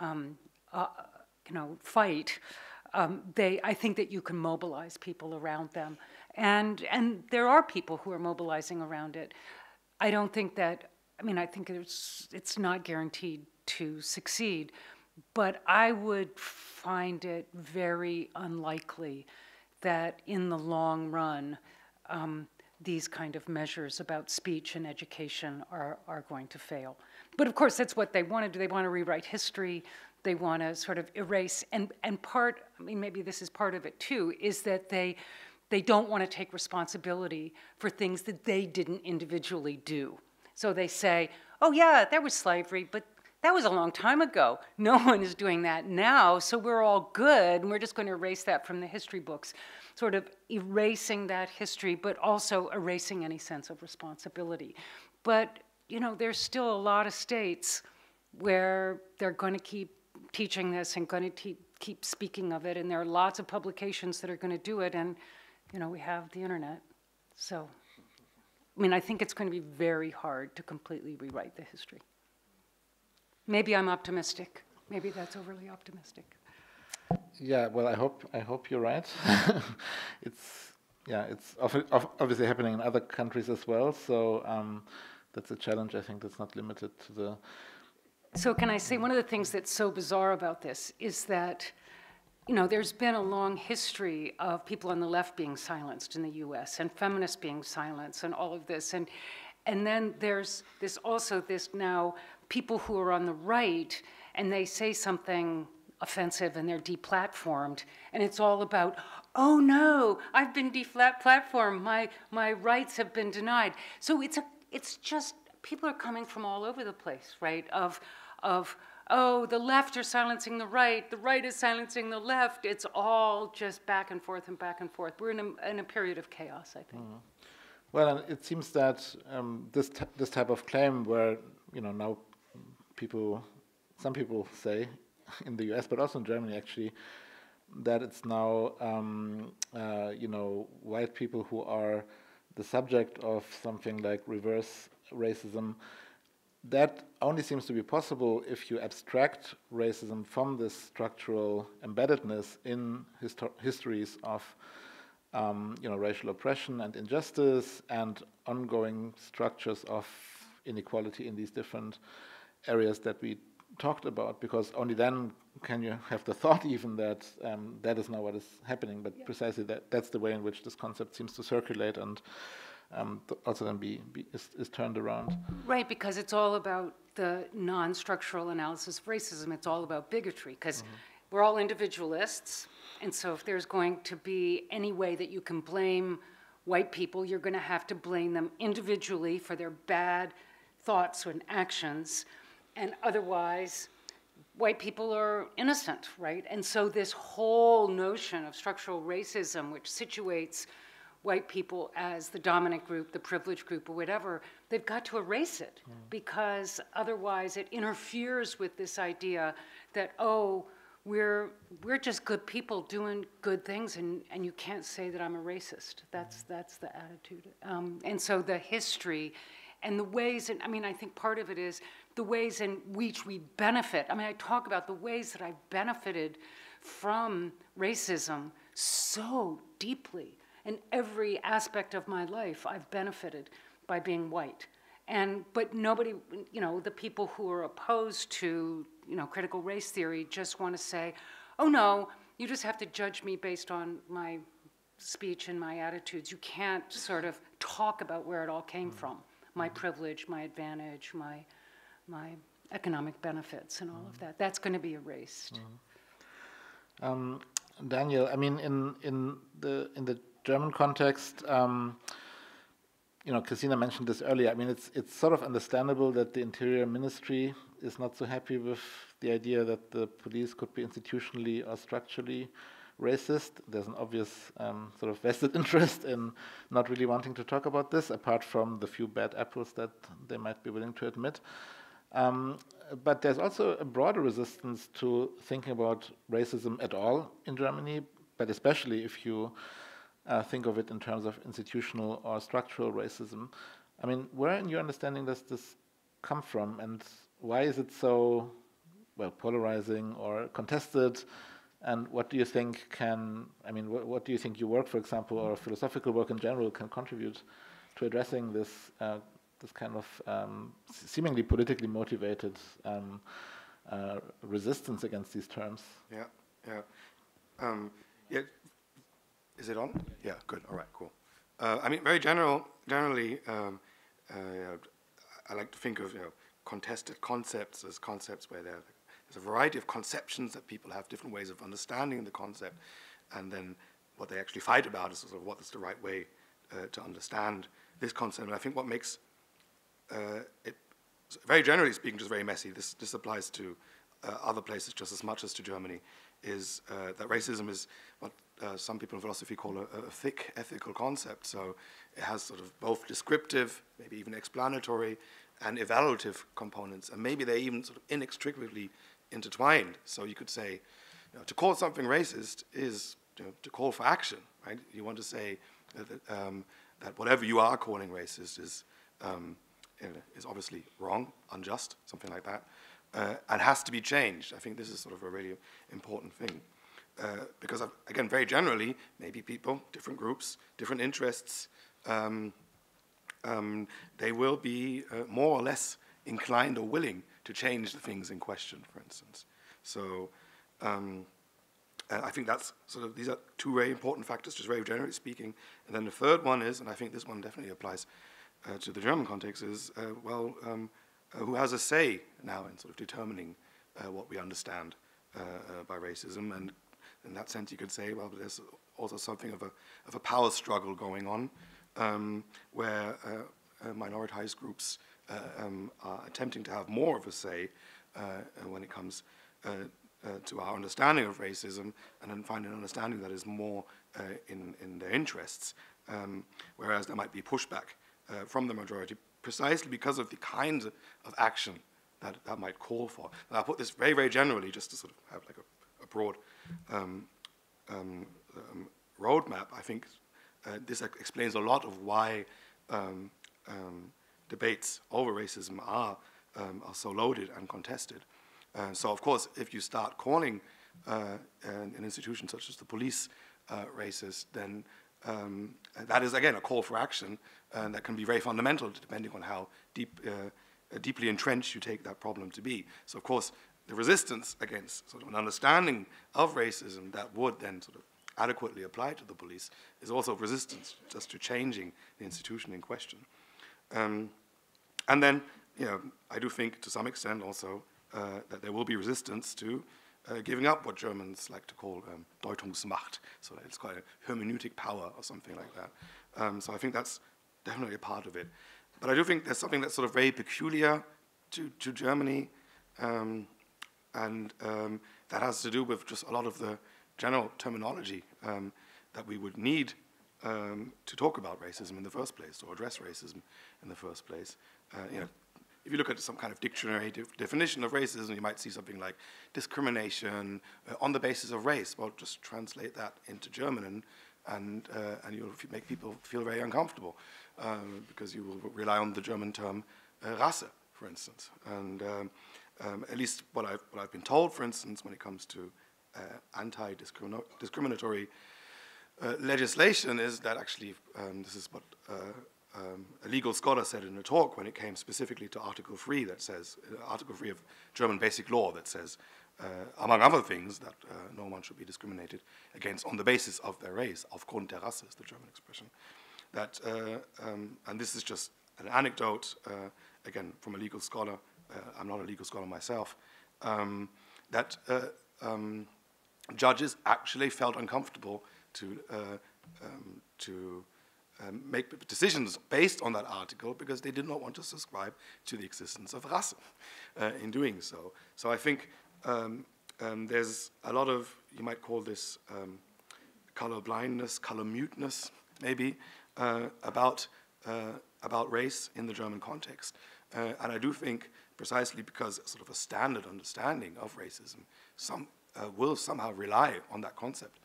um, uh, you know, fight, um, they, I think that you can mobilize people around them. And, and there are people who are mobilizing around it. I don't think that, I mean, I think it's, it's not guaranteed to succeed, but I would find it very unlikely that in the long run, um, these kind of measures about speech and education are, are going to fail. But of course, that's what they want to do. They want to rewrite history. They want to sort of erase. And, and part, I mean, maybe this is part of it too, is that they, they don't want to take responsibility for things that they didn't individually do. So they say, oh, yeah, there was slavery, but that was a long time ago. No one is doing that now, so we're all good, and we're just going to erase that from the history books. Sort of erasing that history, but also erasing any sense of responsibility. But, you know, there's still a lot of states where they're going to keep teaching this and going to keep speaking of it, and there are lots of publications that are going to do it, and, you know, we have the internet. So, I mean, I think it's going to be very hard to completely rewrite the history. Maybe I'm optimistic. Maybe that's overly optimistic. Yeah, well, I hope I hope you're right. it's yeah, it's obviously happening in other countries as well. So um, that's a challenge. I think that's not limited to the. So can I say one of the things that's so bizarre about this is that, you know, there's been a long history of people on the left being silenced in the U.S. and feminists being silenced and all of this, and and then there's this also this now people who are on the right and they say something offensive and they're deplatformed and it's all about oh no i've been deplatformed. My my rights have been denied. So it's a it's just people are coming from all over the place right? Of of oh the left are silencing the right. The right is silencing the left. It's all just back and forth and back and forth. We're in a, in a period of chaos i think. Mm. well it seems that um, this this type of claim where you know now people, some people say in the US, but also in Germany actually, that it's now, um, uh, you know, white people who are the subject of something like reverse racism. That only seems to be possible if you abstract racism from this structural embeddedness in histo histories of um, you know, racial oppression and injustice and ongoing structures of inequality in these different areas that we talked about, because only then can you have the thought even that um, that is now what is happening. But yeah. precisely that that's the way in which this concept seems to circulate and um, also then be, be is, is, turned around. Right, because it's all about the non-structural analysis of racism. It's all about bigotry, because mm -hmm. we're all individualists, and so if there's going to be any way that you can blame white people, you're going to have to blame them individually for their bad thoughts and actions and otherwise white people are innocent, right? And so this whole notion of structural racism, which situates white people as the dominant group, the privileged group, or whatever, they've got to erase it mm. because otherwise it interferes with this idea that, oh, we're, we're just good people doing good things, and, and you can't say that I'm a racist. That's, that's the attitude. Um, and so the history and the ways, and I mean, I think part of it is the ways in which we benefit. I mean, I talk about the ways that I've benefited from racism so deeply. In every aspect of my life, I've benefited by being white. And, but nobody, you know, the people who are opposed to, you know, critical race theory just want to say, oh no, you just have to judge me based on my speech and my attitudes. You can't sort of talk about where it all came mm-hmm. from, my mm-hmm. privilege, my advantage, my, my economic benefits and all of that. That's going to be erased. Um, Daniel, I mean, in, in, the, in the German context, um, you know, Kristina mentioned this earlier. I mean, it's it's sort of understandable that the Interior Ministry is not so happy with the idea that the police could be institutionally or structurally racist. There's an obvious um, sort of vested interest in not really wanting to talk about this, apart from the few bad apples that they might be willing to admit. Um, but there's also a broader resistance to thinking about racism at all in Germany, but especially if you uh, think of it in terms of institutional or structural racism. I mean, where in your understanding does this come from, and why is it so, well, polarizing or contested? And what do you think can, I mean, what, what do you think your work, for example, or philosophical work in general, can contribute to addressing this, uh, this kind of um, seemingly politically motivated um, uh, resistance against these terms? Yeah, yeah. Um, yeah, is it on? Yeah, good. All right, cool. Uh, I mean, very general. Generally, um, uh, I like to think of you know contested concepts as concepts where there, there's a variety of conceptions that people have different ways of understanding the concept, and then what they actually fight about is sort of what is the right way uh, to understand this concept. And I think what makes uh, it, very generally speaking, just very messy. This this applies to uh, other places just as much as to Germany. Is uh, that racism is what uh, some people in philosophy call a, a, thick ethical concept. So it has sort of both descriptive, maybe even explanatory, and evaluative components. And maybe they're even sort of inextricably intertwined. So you could say, you know, to call something racist is you know, to call for action, right? You want to say that, um, that whatever you are calling racist is, um, is obviously wrong, unjust, something like that, uh, and has to be changed. I think this is sort of a really important thing. Uh, because of, again, very generally, maybe people, different groups, different interests, um, um, they will be uh, more or less inclined or willing to change the things in question, for instance. So um, I think that's sort of, these are two very important factors, just very generally speaking. And then the third one is, and I think this one definitely applies uh, to the German context, is, uh, well, um, uh, who has a say now in sort of determining what we understand by racism. And in that sense, you could say, well, there's also something of a, of a power struggle going on um, where uh, uh, minoritized groups uh, um, are attempting to have more of a say uh, uh, when it comes uh, to our understanding of racism and then find an understanding that is more in, in their interests, um, whereas there might be pushback from the majority precisely because of the kind of action that that might call for. And I'll put this very, very generally just to sort of have like a, a broad um, um, um, roadmap, I think uh, this explains a lot of why um, um, debates over racism are, um, are so loaded and contested. Uh, so, of course, if you start calling uh, an, an, institution such as the police uh, racist, then um, that is, again, a call for action and that can be very fundamental depending on how deep, uh, deeply entrenched you take that problem to be. So, of course, the resistance against sort of an understanding of racism that would then sort of adequately apply to the police is also resistance just to changing the institution in question. Um, and then, you know, I do think to some extent also uh, that there will be resistance to uh, giving up what Germans like to call um, Deutungsmacht, so it's called a hermeneutic power or something like that. Um, so I think that's definitely a part of it. But I do think there's something that's sort of very peculiar to, to Germany, um, and um, that has to do with just a lot of the general terminology um, that we would need um, to talk about racism in the first place, or address racism in the first place. Uh, you know, if you look at some kind of dictionary de definition of racism, you might see something like discrimination uh, on the basis of race. Well, just translate that into German and, and, uh, and you'll make people feel very uncomfortable um, because you will rely on the German term uh, Rasse, for instance. And um, um, at least what I've, what I've been told, for instance, when it comes to uh, anti-discriminatory uh, legislation is that actually, um, this is what uh, um, a legal scholar said in a talk when it came specifically to Article 3 that says, uh, Article 3 of German basic law that says, uh, among other things, that uh, no one should be discriminated against on the basis of their race, aufgrund der Rasse is the German expression. That, uh, um, and this is just an anecdote, uh, again, from a legal scholar, I'm not a legal scholar myself, um, that um, judges actually felt uncomfortable to, um, to um, make decisions based on that article because they did not want to subscribe to the existence of Rasse uh, in doing so. So I think um, um, there's a lot of, you might call this um, color blindness, color muteness, maybe, uh, about, uh, about race in the German context. Uh, and I do think precisely because sort of a standard understanding of racism some, uh, will somehow rely on that concept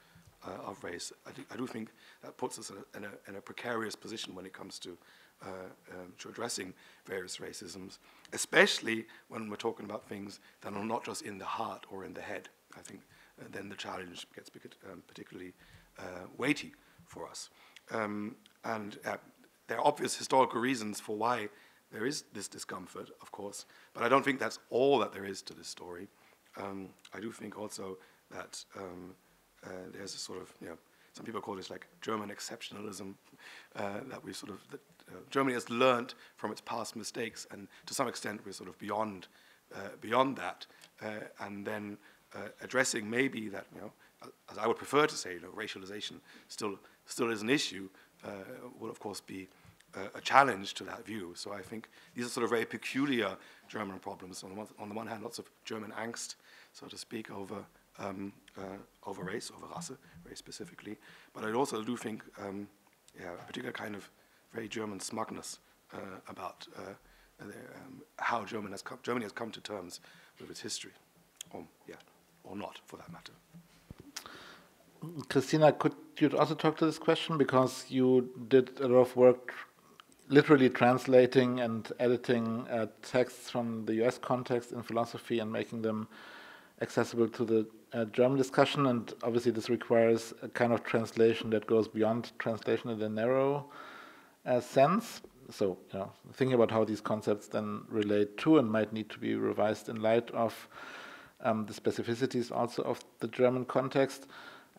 uh, of race. I do, I do, think that puts us in a, in, a, in a, precarious position when it comes to, uh, um, to addressing various racisms, especially when we're talking about things that are not just in the heart or in the head. I think uh, then the challenge gets um, particularly uh, weighty for us. Um, and uh, there are obvious historical reasons for why there is this discomfort, of course, but I don't think that's all that there is to this story. Um, I do think also that um, uh, there's a sort of, you know, some people call this like German exceptionalism, uh, that we sort of, that, uh, Germany has learned from its past mistakes, and to some extent we're sort of beyond, beyond that, and then addressing maybe that, you know, as I would prefer to say, you know, racialization still, still is an issue, will of course be a challenge to that view. So I think these are sort of very peculiar German problems. On the one, on the one hand, lots of German angst, so to speak, over um, uh, over race, over Rasse, very specifically. But I also do think, um, yeah, a particular kind of very German smugness uh, about uh, the, um, how German has Germany has come to terms with its history, or yeah, or not, for that matter. Kristina, could you also talk to this question because you did a lot of work literally translating and editing uh, texts from the US context in philosophy and making them accessible to the uh, German discussion, and obviously this requires a kind of translation that goes beyond translation in the narrow uh, sense. So, you know, thinking about how these concepts then relate to and might need to be revised in light of um, the specificities also of the German context.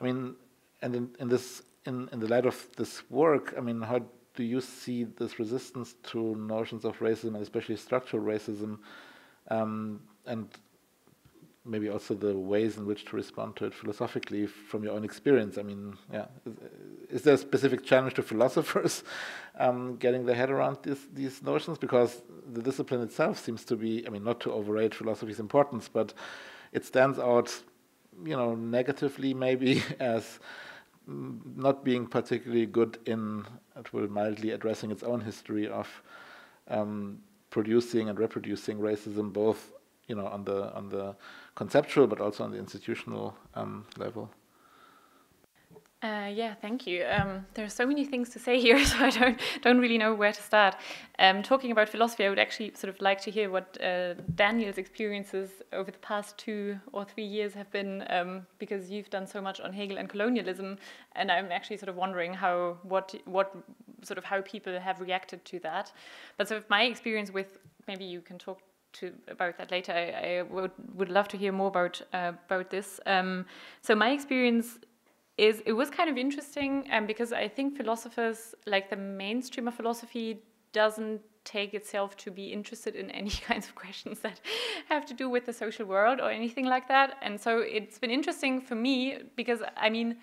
I mean, and in, in this, in, in the light of this work, I mean, how do you see this resistance to notions of racism, and especially structural racism, um, and maybe also the ways in which to respond to it philosophically from your own experience. I mean, yeah, is, is there a specific challenge to philosophers um, getting their head around this, these notions? Because the discipline itself seems to be, I mean, not to overrate philosophy's importance, but it stands out, you know, negatively maybe as not being particularly good in, it mildly addressing its own history of um, producing and reproducing racism, both you know on the on the conceptual but also on the institutional um, level. Uh, yeah, thank you. Um, there are so many things to say here, so I don't don't really know where to start. Um, talking about philosophy, I would actually sort of like to hear what uh, Daniel's experiences over the past two or three years have been, um, because you've done so much on Hegel and colonialism, and I'm actually sort of wondering how what what sort of how people have reacted to that. But sort of my experience with maybe you can talk to about that later. I, I would would love to hear more about uh, about this. Um, so my experience is it was kind of interesting um, because I think philosophers like the mainstream of philosophy doesn't take itself to be interested in any kinds of questions that have to do with the social world or anything like that. And so it's been interesting for me because I mean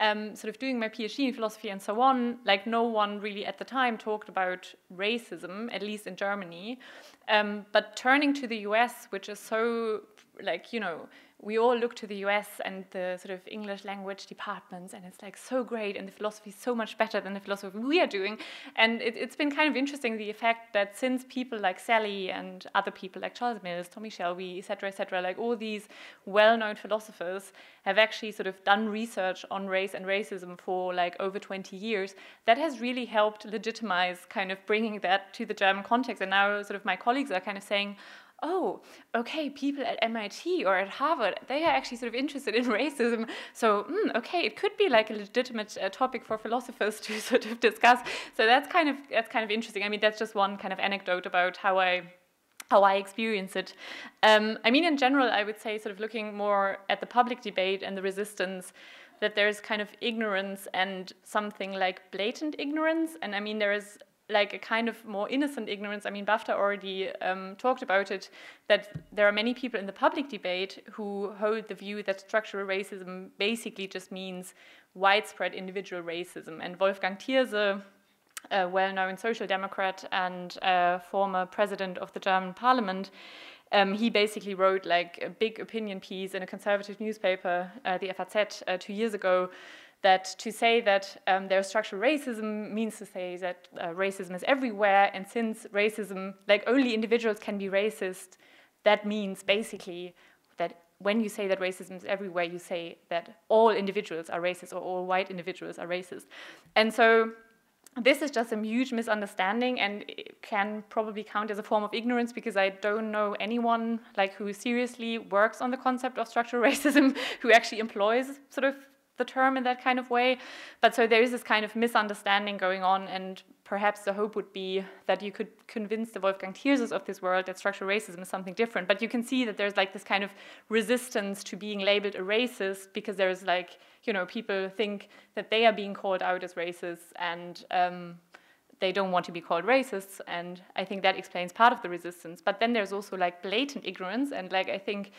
um, sort of doing my PhD in philosophy and so on, like no one really at the time talked about racism, at least in Germany. Um, but turning to the US, which is so like you know we all look to the US and the sort of English language departments, and it's like so great, and the philosophy is so much better than the philosophy we are doing. And it, has been kind of interesting the effect that since people like Sally and other people like Charles Mills, Tommy Shelby, etc., etc., like all these well-known philosophers have actually sort of done research on race and racism for like over 20 years, that has really helped legitimize kind of bringing that to the German context. And now sort of my colleagues are kind of saying, oh, okay, people at MIT or at Harvard, they are actually sort of interested in racism. So, mm, okay, it could be like a legitimate uh, topic for philosophers to sort of discuss. So that's kind of that's kind of interesting. I mean, that's just one kind of anecdote about how I how I experience it. Um, I mean, in general, I would say, sort of looking more at the public debate and the resistance, that there's kind of ignorance and something like blatant ignorance. And I mean, there is like a kind of more innocent ignorance. I mean, Bafta already um, talked about it, that there are many people in the public debate who hold the view that structural racism basically just means widespread individual racism. And Wolfgang Thierse, a well-known social democrat and former president of the German parliament, um, he basically wrote like a big opinion piece in a conservative newspaper, uh, the FAZ, uh, two years ago, that to say that um, there's structural racism means to say that uh, racism is everywhere, and since racism, like only individuals can be racist, that means basically that when you say that racism is everywhere, you say that all individuals are racist or all white individuals are racist. And so this is just a huge misunderstanding and can probably count as a form of ignorance because I don't know anyone like who seriously works on the concept of structural racism who actually employs sort of the term in that kind of way. But so there is this kind of misunderstanding going on, and perhaps the hope would be that you could convince the Wolfgang Thierses of this world that structural racism is something different. But you can see that there's like this kind of resistance to being labeled a racist because there's like, you know, people think that they are being called out as racist and um, they don't want to be called racists and i think that explains part of the resistance but then there's also like blatant ignorance and like i think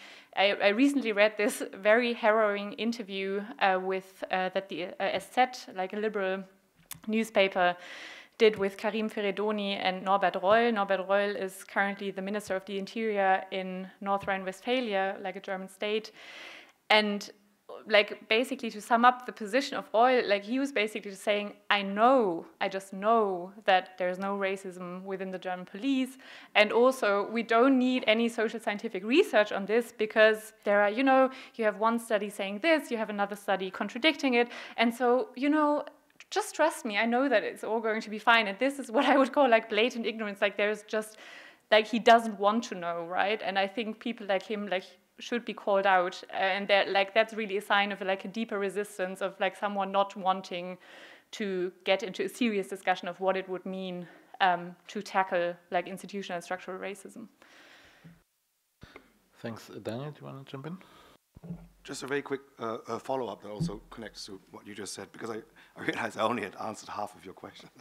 i, I recently read this very harrowing interview uh, with uh, that the uh, sz like a liberal newspaper did with Karim Fereidooni and Norbert Reul. Norbert Reul is currently the Minister of the Interior in North Rhine-Westphalia, like a German state. And like basically to sum up the position of Reul, like he was basically saying, I know, I just know that there's no racism within the German police. And also, we don't need any social scientific research on this because there are, you know, you have one study saying this, you have another study contradicting it. And so, you know, just trust me, I know that it's all going to be fine. And this is what I would call like blatant ignorance. Like there's just, like he doesn't want to know, right? And I think people like him, like should be called out and that like that's really a sign of like a deeper resistance of like someone not wanting to get into a serious discussion of what it would mean um, to tackle like institutional and structural racism. Thanks. Daniel, do you want to jump in? Just a very quick uh, uh, follow-up that also connects to what you just said, because I, I realized I only had answered half of your question.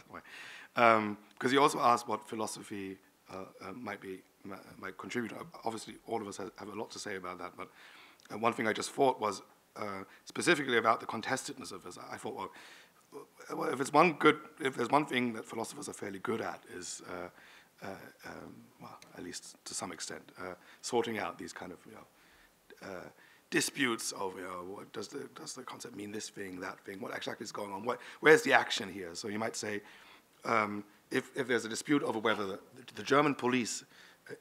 Because um, you also asked what philosophy uh, uh might be might contribute. Obviously, all of us have, a lot to say about that, but uh, one thing I just thought was uh, specifically about the contestedness of this. I thought, well, if it's one good, if there's one thing that philosophers are fairly good at is, uh, uh um, well, at least to some extent, uh, sorting out these kind of, you know, uh, disputes of, you know, what does the, does the concept mean this thing, that thing, what exactly is going on, what, where's the action here? So you might say, um, if, if there's a dispute over whether the, the German police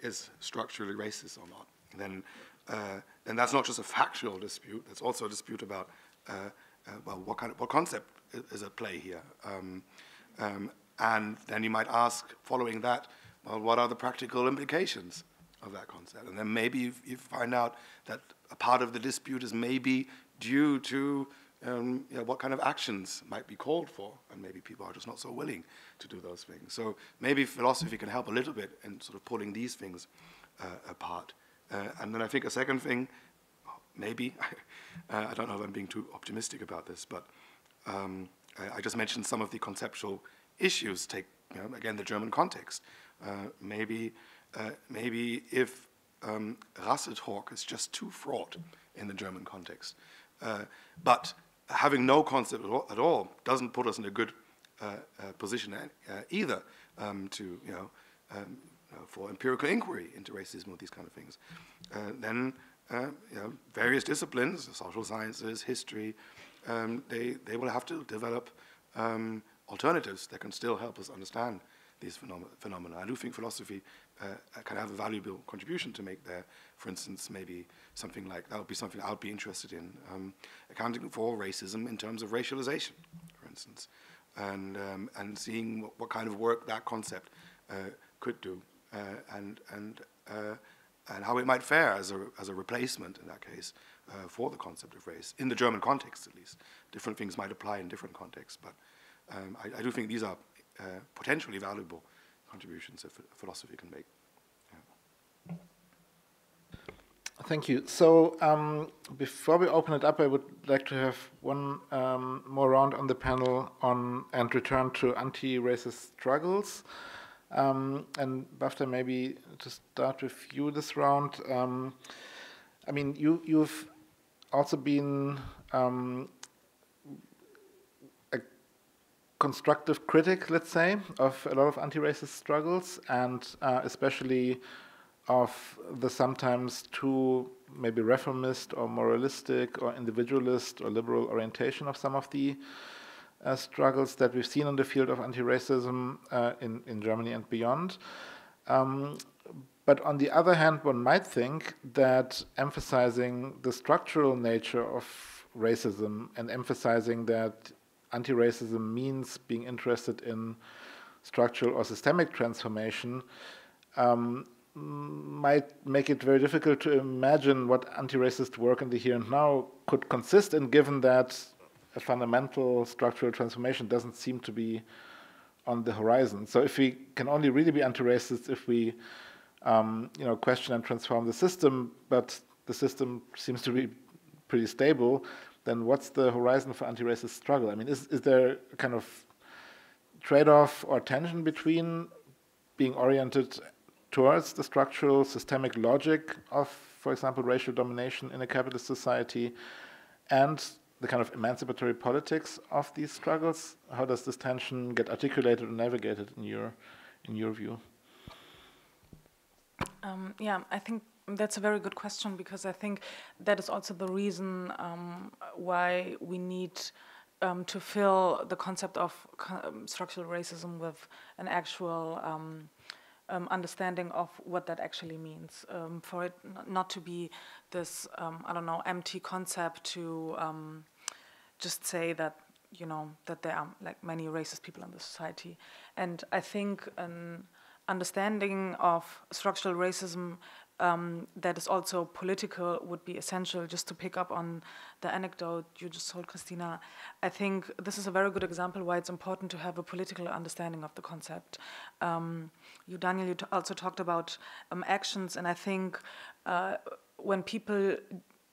is structurally racist or not, then, uh, then that's not just a factual dispute, that's also a dispute about, uh, uh, well, what, kind of, what concept is at play here? Um, um, and then you might ask, following that, well, what are the practical implications of that concept? And then maybe you, you find out that a part of the dispute is maybe due to um, you know, what kind of actions might be called for, and maybe people are just not so willing to do those things. So maybe philosophy can help a little bit in sort of pulling these things uh, apart. Uh, and then I think a second thing, maybe, uh, I don't know if I'm being too optimistic about this, but um, I, I, just mentioned some of the conceptual issues. Take you know, again the German context. Uh, maybe, uh, maybe if um, talk is just too fraught in the German context. Uh, but having no concept at all doesn't put us in a good uh, uh, position uh, either um, to, you know, um, for empirical inquiry into racism or these kind of things. then uh, you know, various disciplines, social sciences, history, um, they, they will have to develop um, alternatives that can still help us understand these phenom phenomena. I do think philosophy uh, can have a valuable contribution to make there. For instance, maybe something like, that would be something I would be interested in, um, accounting for racism in terms of racialization, for instance, and, um, and seeing what, what, kind of work that concept uh, could do, uh, and, and, uh, and how it might fare as a, as a replacement, in that case, uh, for the concept of race, in the German context at least. Different things might apply in different contexts, but um, I, I, do think these are uh, potentially valuable contributions that philosophy can make. Yeah. Thank you. So um, before we open it up, I would like to have one um, more round on the panel on and return to anti-racist struggles. Um, and Bafta, maybe to start with you this round. Um, I mean, you you've also been um, a constructive critic, let's say, of a lot of anti-racist struggles, and uh, especially of the sometimes too maybe reformist or moralistic or individualist or liberal orientation of some of the uh, struggles that we've seen in the field of anti-racism uh, in, in Germany and beyond. Um, but on the other hand, one might think that emphasizing the structural nature of racism and emphasizing that anti racism means being interested in structural or systemic transformation um, might make it very difficult to imagine what anti racist work in the here and now could consist in, given that a fundamental structural transformation doesn't seem to be on the horizon. So, if we can only really be anti racist if we um, you know, question and transform the system, but the system seems to be pretty stable, then what's the horizon for anti-racist struggle? I mean, is, is there a kind of trade-off or tension between being oriented towards the structural systemic logic of, for example, racial domination in a capitalist society and the kind of emancipatory politics of these struggles? How does this tension get articulated and navigated in your, in your view? Um, yeah, I think that's a very good question because I think that is also the reason um, why we need um, to fill the concept of um, structural racism with an actual um, um, understanding of what that actually means. for it not to be this, I don't know, empty concept to just say that you know that there are like many racist people in the society, and I think an understanding of structural racism um, that is also political would be essential. Just to pick up on the anecdote you just told, Kristina, I think this is a very good example why it's important to have a political understanding of the concept. Um, you, Daniel, you also talked about um, actions, and I think uh, when people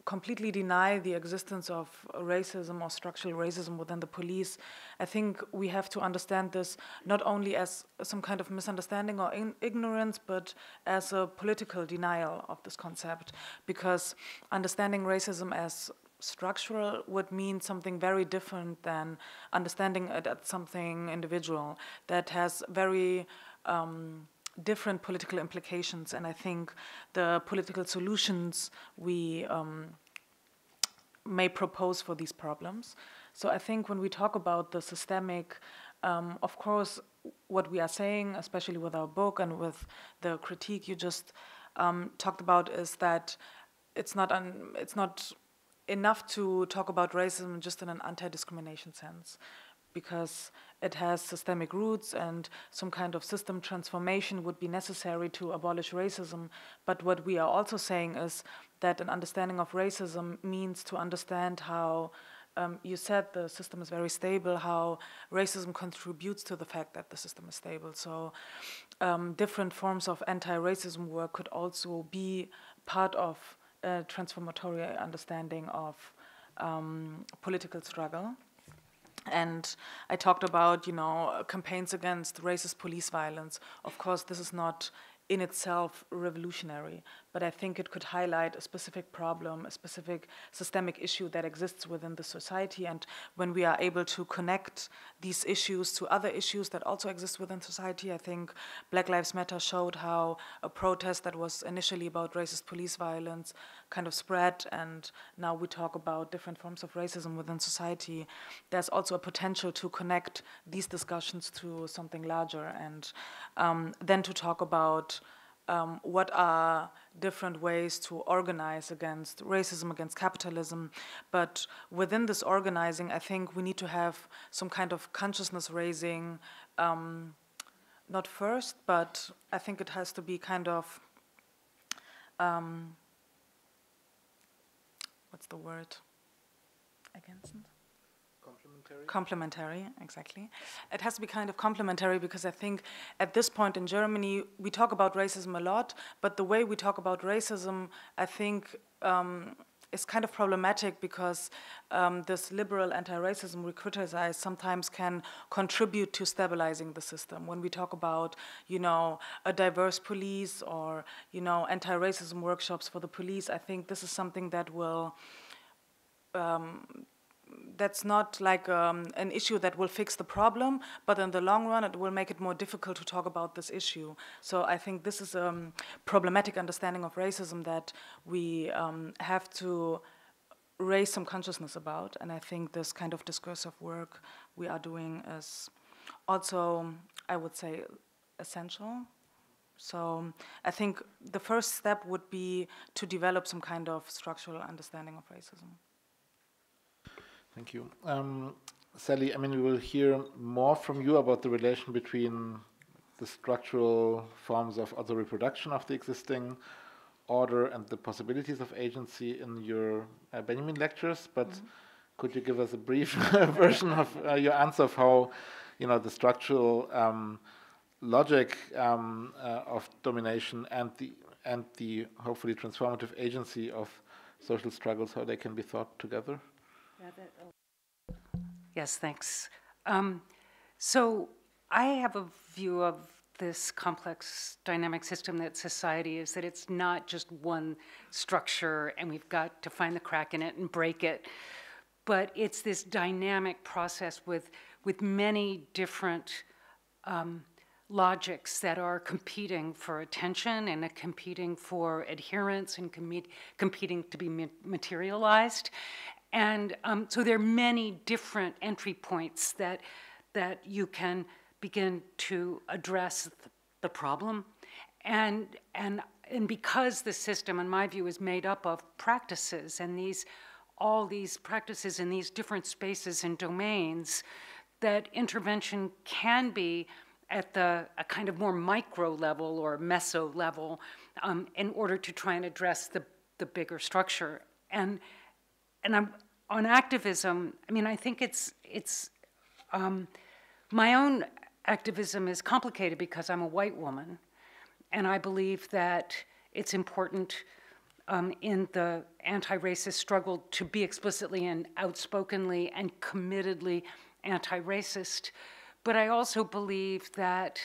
completely deny the existence of racism or structural racism within the police. I think we have to understand this not only as some kind of misunderstanding or ignorance, but as a political denial of this concept. Because understanding racism as structural would mean something very different than understanding it as something individual that has very um, different political implications, and I think the political solutions we um, may propose for these problems. So I think when we talk about the systemic, um, of course, what we are saying, especially with our book and with the critique you just um, talked about, is that it's not it's not enough to talk about racism just in an anti-discrimination sense because it has systemic roots and some kind of system transformation would be necessary to abolish racism. But what we are also saying is that an understanding of racism means to understand how um, you said the system is very stable, how racism contributes to the fact that the system is stable. So, um, different forms of anti racism work could also be part of a transformatory understanding of um, political struggle. And I talked about, you know, campaigns against racist police violence. Of course, this is not in itself revolutionary, but I think it could highlight a specific problem, a specific systemic issue that exists within the society. And when we are able to connect these issues to other issues that also exist within society, I think Black Lives Matter showed how a protest that was initially about racist police violence kind of spread, and now we talk about different forms of racism within society, there's also a potential to connect these discussions to something larger, and um, then to talk about um, what are different ways to organize against racism, against capitalism. But within this organizing, I think we need to have some kind of consciousness raising, um, not first, but I think it has to be kind of, um, what's the word? Against? Complementary? Exactly. It has to be kind of complementary because I think at this point in Germany, we talk about racism a lot, but the way we talk about racism, I think, um, is kind of problematic because um, this liberal anti-racism we criticize sometimes can contribute to stabilizing the system. When we talk about, you know, a diverse police or, you know, anti-racism workshops for the police, I think this is something that will um, that's not like um, an issue that will fix the problem, but in the long run, it will make it more difficult to talk about this issue. So I think this is a um, problematic understanding of racism that we um, have to raise some consciousness about. And I think this kind of discursive work we are doing is also, I would say, essential. So I think the first step would be to develop some kind of structural understanding of racism. Thank you. Um, Sally, I mean, we will hear more from you about the relation between the structural forms of auto reproduction of the existing order and the possibilities of agency in your uh, Benjamin lectures, but mm -hmm. could you give us a brief version of uh, your answer of how, you know, the structural um, logic um, uh, of domination and the and the hopefully transformative agency of social struggles, how they can be thought together? Yes, thanks. Um, so I have a view of this complex dynamic system that society is that it's not just one structure and we've got to find the crack in it and break it, but it's this dynamic process with, with many different um, logics that are competing for attention and competing for adherence and com competing to be materialized. And um, so there are many different entry points that, that you can begin to address the problem. And, and, and because the system, in my view, is made up of practices and these, all these practices in these different spaces and domains, that intervention can be at the a kind of more micro level or meso level um, in order to try and address the, the bigger structure. And and I'm on activism. I mean, I think it's it's um, my own activism is complicated because I'm a white woman, and I believe that it's important um, in the anti-racist struggle to be explicitly and outspokenly and committedly anti-racist. But I also believe that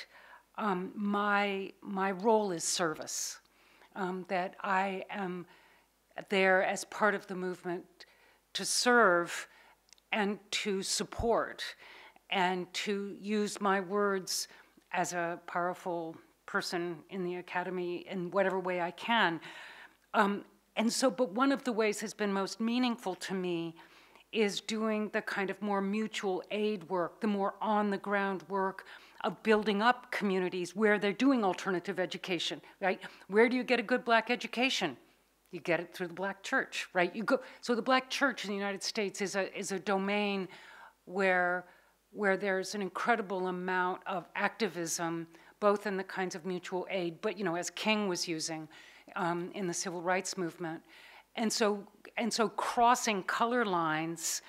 um, my my role is service. Um, that I am there as part of the movement to serve and to support and to use my words as a powerful person in the academy in whatever way I can. Um, and so, but one of the ways has been most meaningful to me is doing the kind of more mutual aid work, the more on the ground work of building up communities where they're doing alternative education, right? Where do you get a good black education? You get it through the black church, right? You go, so the black church in the United States is a, is a domain where, where there's an incredible amount of activism, both in the kinds of mutual aid, but you know, as King was using um, in the civil rights movement. And so, and so crossing color lines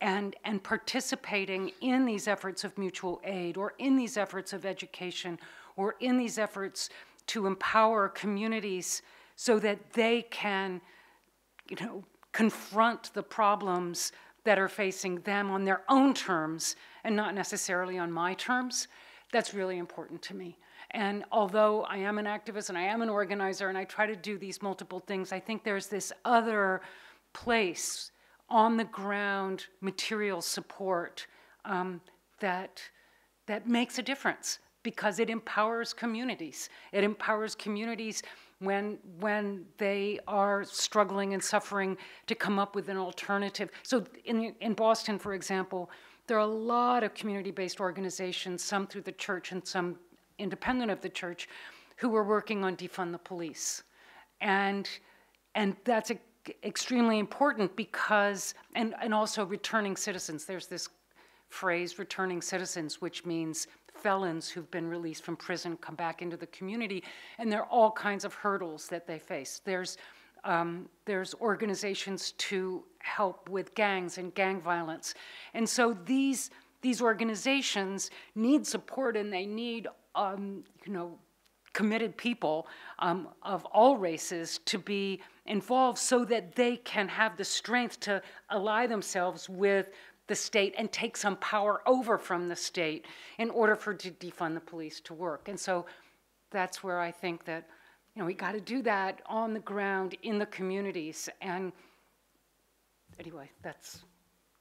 and, and participating in these efforts of mutual aid or in these efforts of education or in these efforts to empower communities so that they can, you know, confront the problems that are facing them on their own terms and not necessarily on my terms. That's really important to me. And although I am an activist and I am an organizer and I try to do these multiple things, I think there's this other place on the ground material support um, that, that makes a difference because it empowers communities. It empowers communities when, when they are struggling and suffering to come up with an alternative. So in, in Boston, for example, there are a lot of community-based organizations, some through the church and some independent of the church, who are working on defund the police. And, and that's a, extremely important because, and, and also returning citizens. There's this phrase, returning citizens, which means felons who've been released from prison come back into the community, and there are all kinds of hurdles that they face. There's, um, there's organizations to help with gangs and gang violence. And so these, these organizations need support and they need, um, you know, committed people um, of all races to be involved so that they can have the strength to ally themselves with the state and take some power over from the state in order for to defund the police to work. And so that's where I think that you know we got to do that on the ground in the communities. And anyway, that's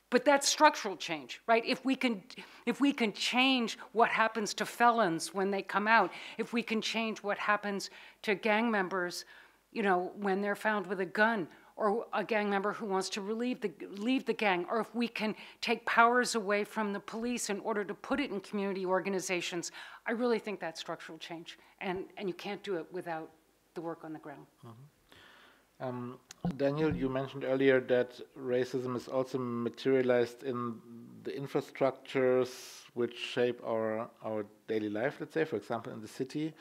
but that's structural change, right? If we can if we can change what happens to felons when they come out, if we can change what happens to gang members, you know, when they're found with a gun, or a gang member who wants to relieve the, leave the gang, or if we can take powers away from the police in order to put it in community organizations, I really think that's structural change. And, and you can't do it without the work on the ground. Mm -hmm. um, Daniel, you mentioned earlier that racism is also materialized in the infrastructures which shape our, our daily life, let's say, for example, in the city.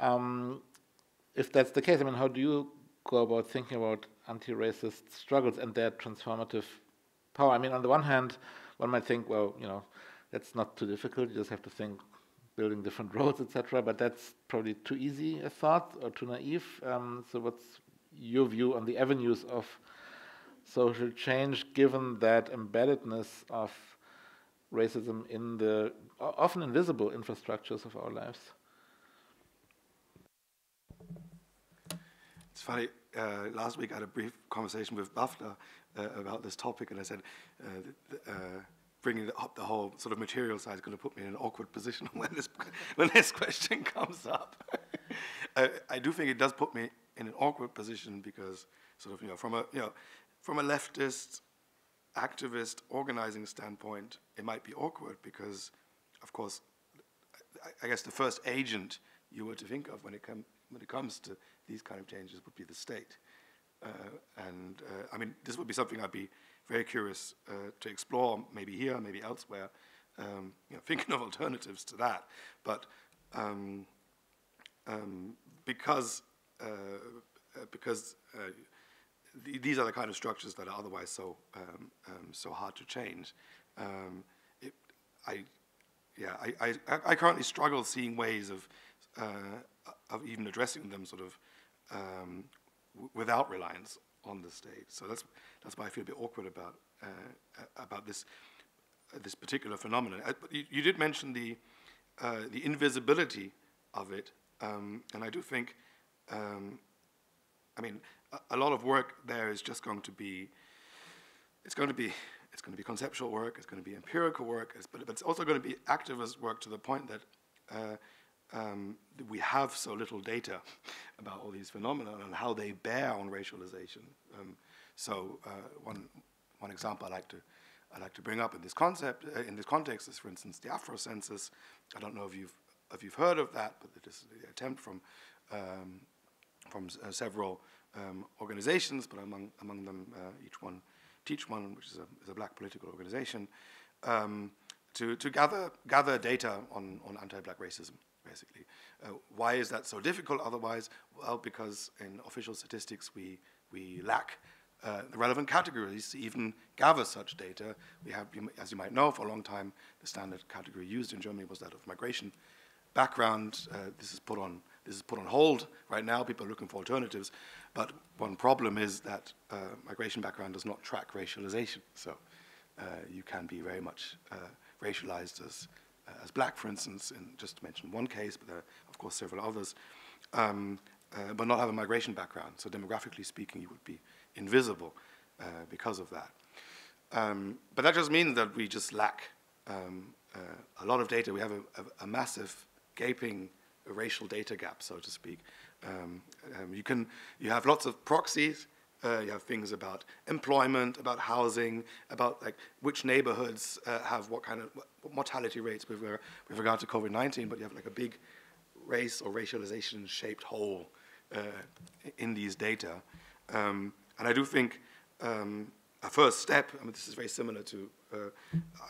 Um, if that's the case, I mean, how do you go about thinking about anti-racist struggles and their transformative power. I mean, on the one hand, one might think, well, you know, that's not too difficult. You just have to think building different roads, etc. But that's probably too easy a thought or too naive. Um, so, what's your view on the avenues of social change, given that embeddedness of racism in the often invisible infrastructures of our lives? It's funny uh, last week I had a brief conversation with Bafta uh, about this topic, and I said, uh, uh bringing up the whole sort of material side is going to put me in an awkward position when this, when this question comes up. I do think it does put me in an awkward position because sort of, you know, from a, you know, from a leftist, activist, organizing standpoint, it might be awkward because, of course, I, I guess the first agent you were to think of when it, when it comes to these kind of changes would be the state. Uh, and uh, I mean, this would be something I'd be very curious uh, to explore, maybe here, maybe elsewhere, um, you know, thinking of alternatives to that. But um, um, because, uh, uh, because uh, th these are the kind of structures that are otherwise so, um, um, so hard to change, um, it, I, yeah, I, I, I currently struggle seeing ways of, of even addressing them sort of um, without reliance on the state. So that's that's why I feel a bit awkward about uh, about this uh, this particular phenomenon. Uh, you, you, did mention the uh, the invisibility of it, um, and I do think, um, I mean, a, a, lot of work there is just going to be. It's going to be. It's going to be conceptual work. It's going to be empirical work. But, but it's also going to be activist work to the point that uh, um, we have so little data about all these phenomena and how they bear on racialization. Um, so uh, one, one example I like to I like to bring up in this concept uh, in this context is, for instance, the Afrozensus. I don't know if you've if you've heard of that, but it is an attempt from um, from uh, several um, organizations, but among among them uh, each one, Teach One, which is a, is a black political organization, um, to to gather gather data on on anti-black racism basically. Uh, why is that so difficult otherwise? Well, because in official statistics we, we lack uh, the relevant categories to even gather such data. We have, as you might know, for a long time, the standard category used in Germany was that of migration background. Uh, this is put on this is put on hold right now. People are looking for alternatives, but one problem is that uh, migration background does not track racialization. So uh, you can be very much uh, racialized as as black, for instance, in just to mention one case, but there are, of course, several others, um, uh, but not have a migration background. So demographically speaking, you would be invisible uh, because of that. Um, but that just means that we just lack um, uh, a lot of data. We have a, a, a, massive gaping racial data gap, so to speak. Um, um, you can you have lots of proxies. Uh, you have things about employment, about housing, about like which neighborhoods uh, have what kind of what mortality rates with, with regard to COVID-19. But you have like a big race or racialization shaped hole uh, in these data. Um, and I do think um, a first step, I mean, this is very similar to, uh,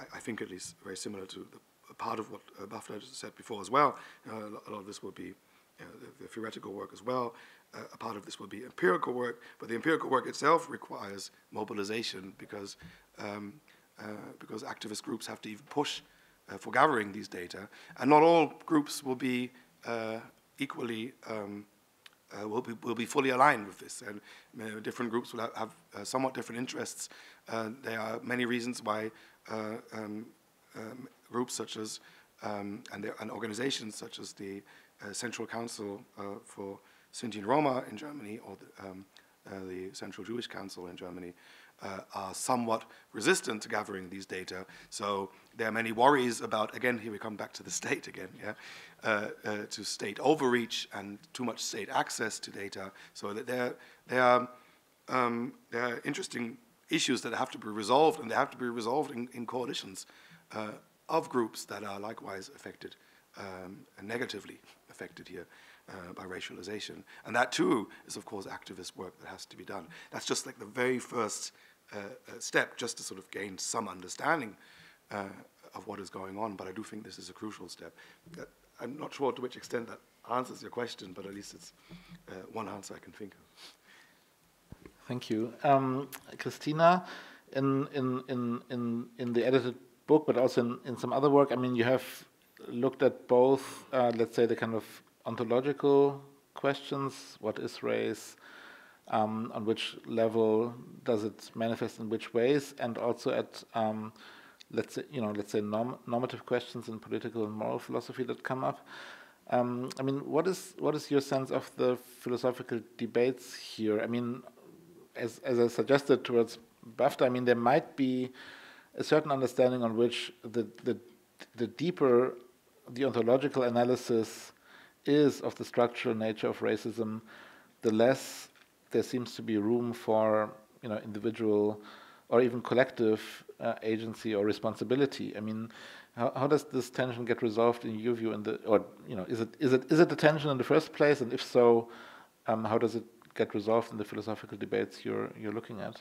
I, I, think at least very similar to the, part of what uh, Bafta said before as well. Uh, a lot of this will be uh, the, the, theoretical work as well. Uh, a part of this will be empirical work, but the empirical work itself requires mobilization because, um, uh, because activist groups have to even push for gathering these data. And not all groups will be equally um, uh, will, be, will be fully aligned with this. And uh, different groups will have, have uh, somewhat different interests. Uh, there are many reasons why uh, um, um, groups such as, um, and, and, organizations such as the uh, Central Council for Sinti and Roma in Germany or the, um, the Central Jewish Council in Germany uh, are somewhat resistant to gathering these data. So there are many worries about, again, here we come back to the state again, yeah, uh, uh, to state overreach and too much state access to data. So that there, there, are, um, there are interesting issues that have to be resolved, and they have to be resolved in, in coalitions uh, of groups that are likewise affected, um, negatively affected here. Uh, by racialization. And that too is, of course, activist work that has to be done. That's just like the very first uh, uh, step, just to sort of gain some understanding uh, of what is going on. But I do think this is a crucial step. I'm not sure to which extent that answers your question, but at least it's one answer I can think of. Thank you. Um, Kristina, in, in, in, in, in the edited book, but also in, in some other work, I mean, you have looked at both, uh, let's say, the kind of ontological questions what is race, um, on which level does it manifest in which ways, and also at um, let's say you know let's say norm normative questions in political and moral philosophy that come up. Um, I mean, what is what is your sense of the philosophical debates here? I mean, as as I suggested towards Bafta, I mean there might be a certain understanding on which the the the deeper the ontological analysis is of the structural nature of racism, the less there seems to be room for you know individual or even collective uh, agency or responsibility. I mean, how, how does this tension get resolved in your view? In the or you know, is it is it is it the tension in the first place? And if so, um, how does it get resolved in the philosophical debates you're you're looking at?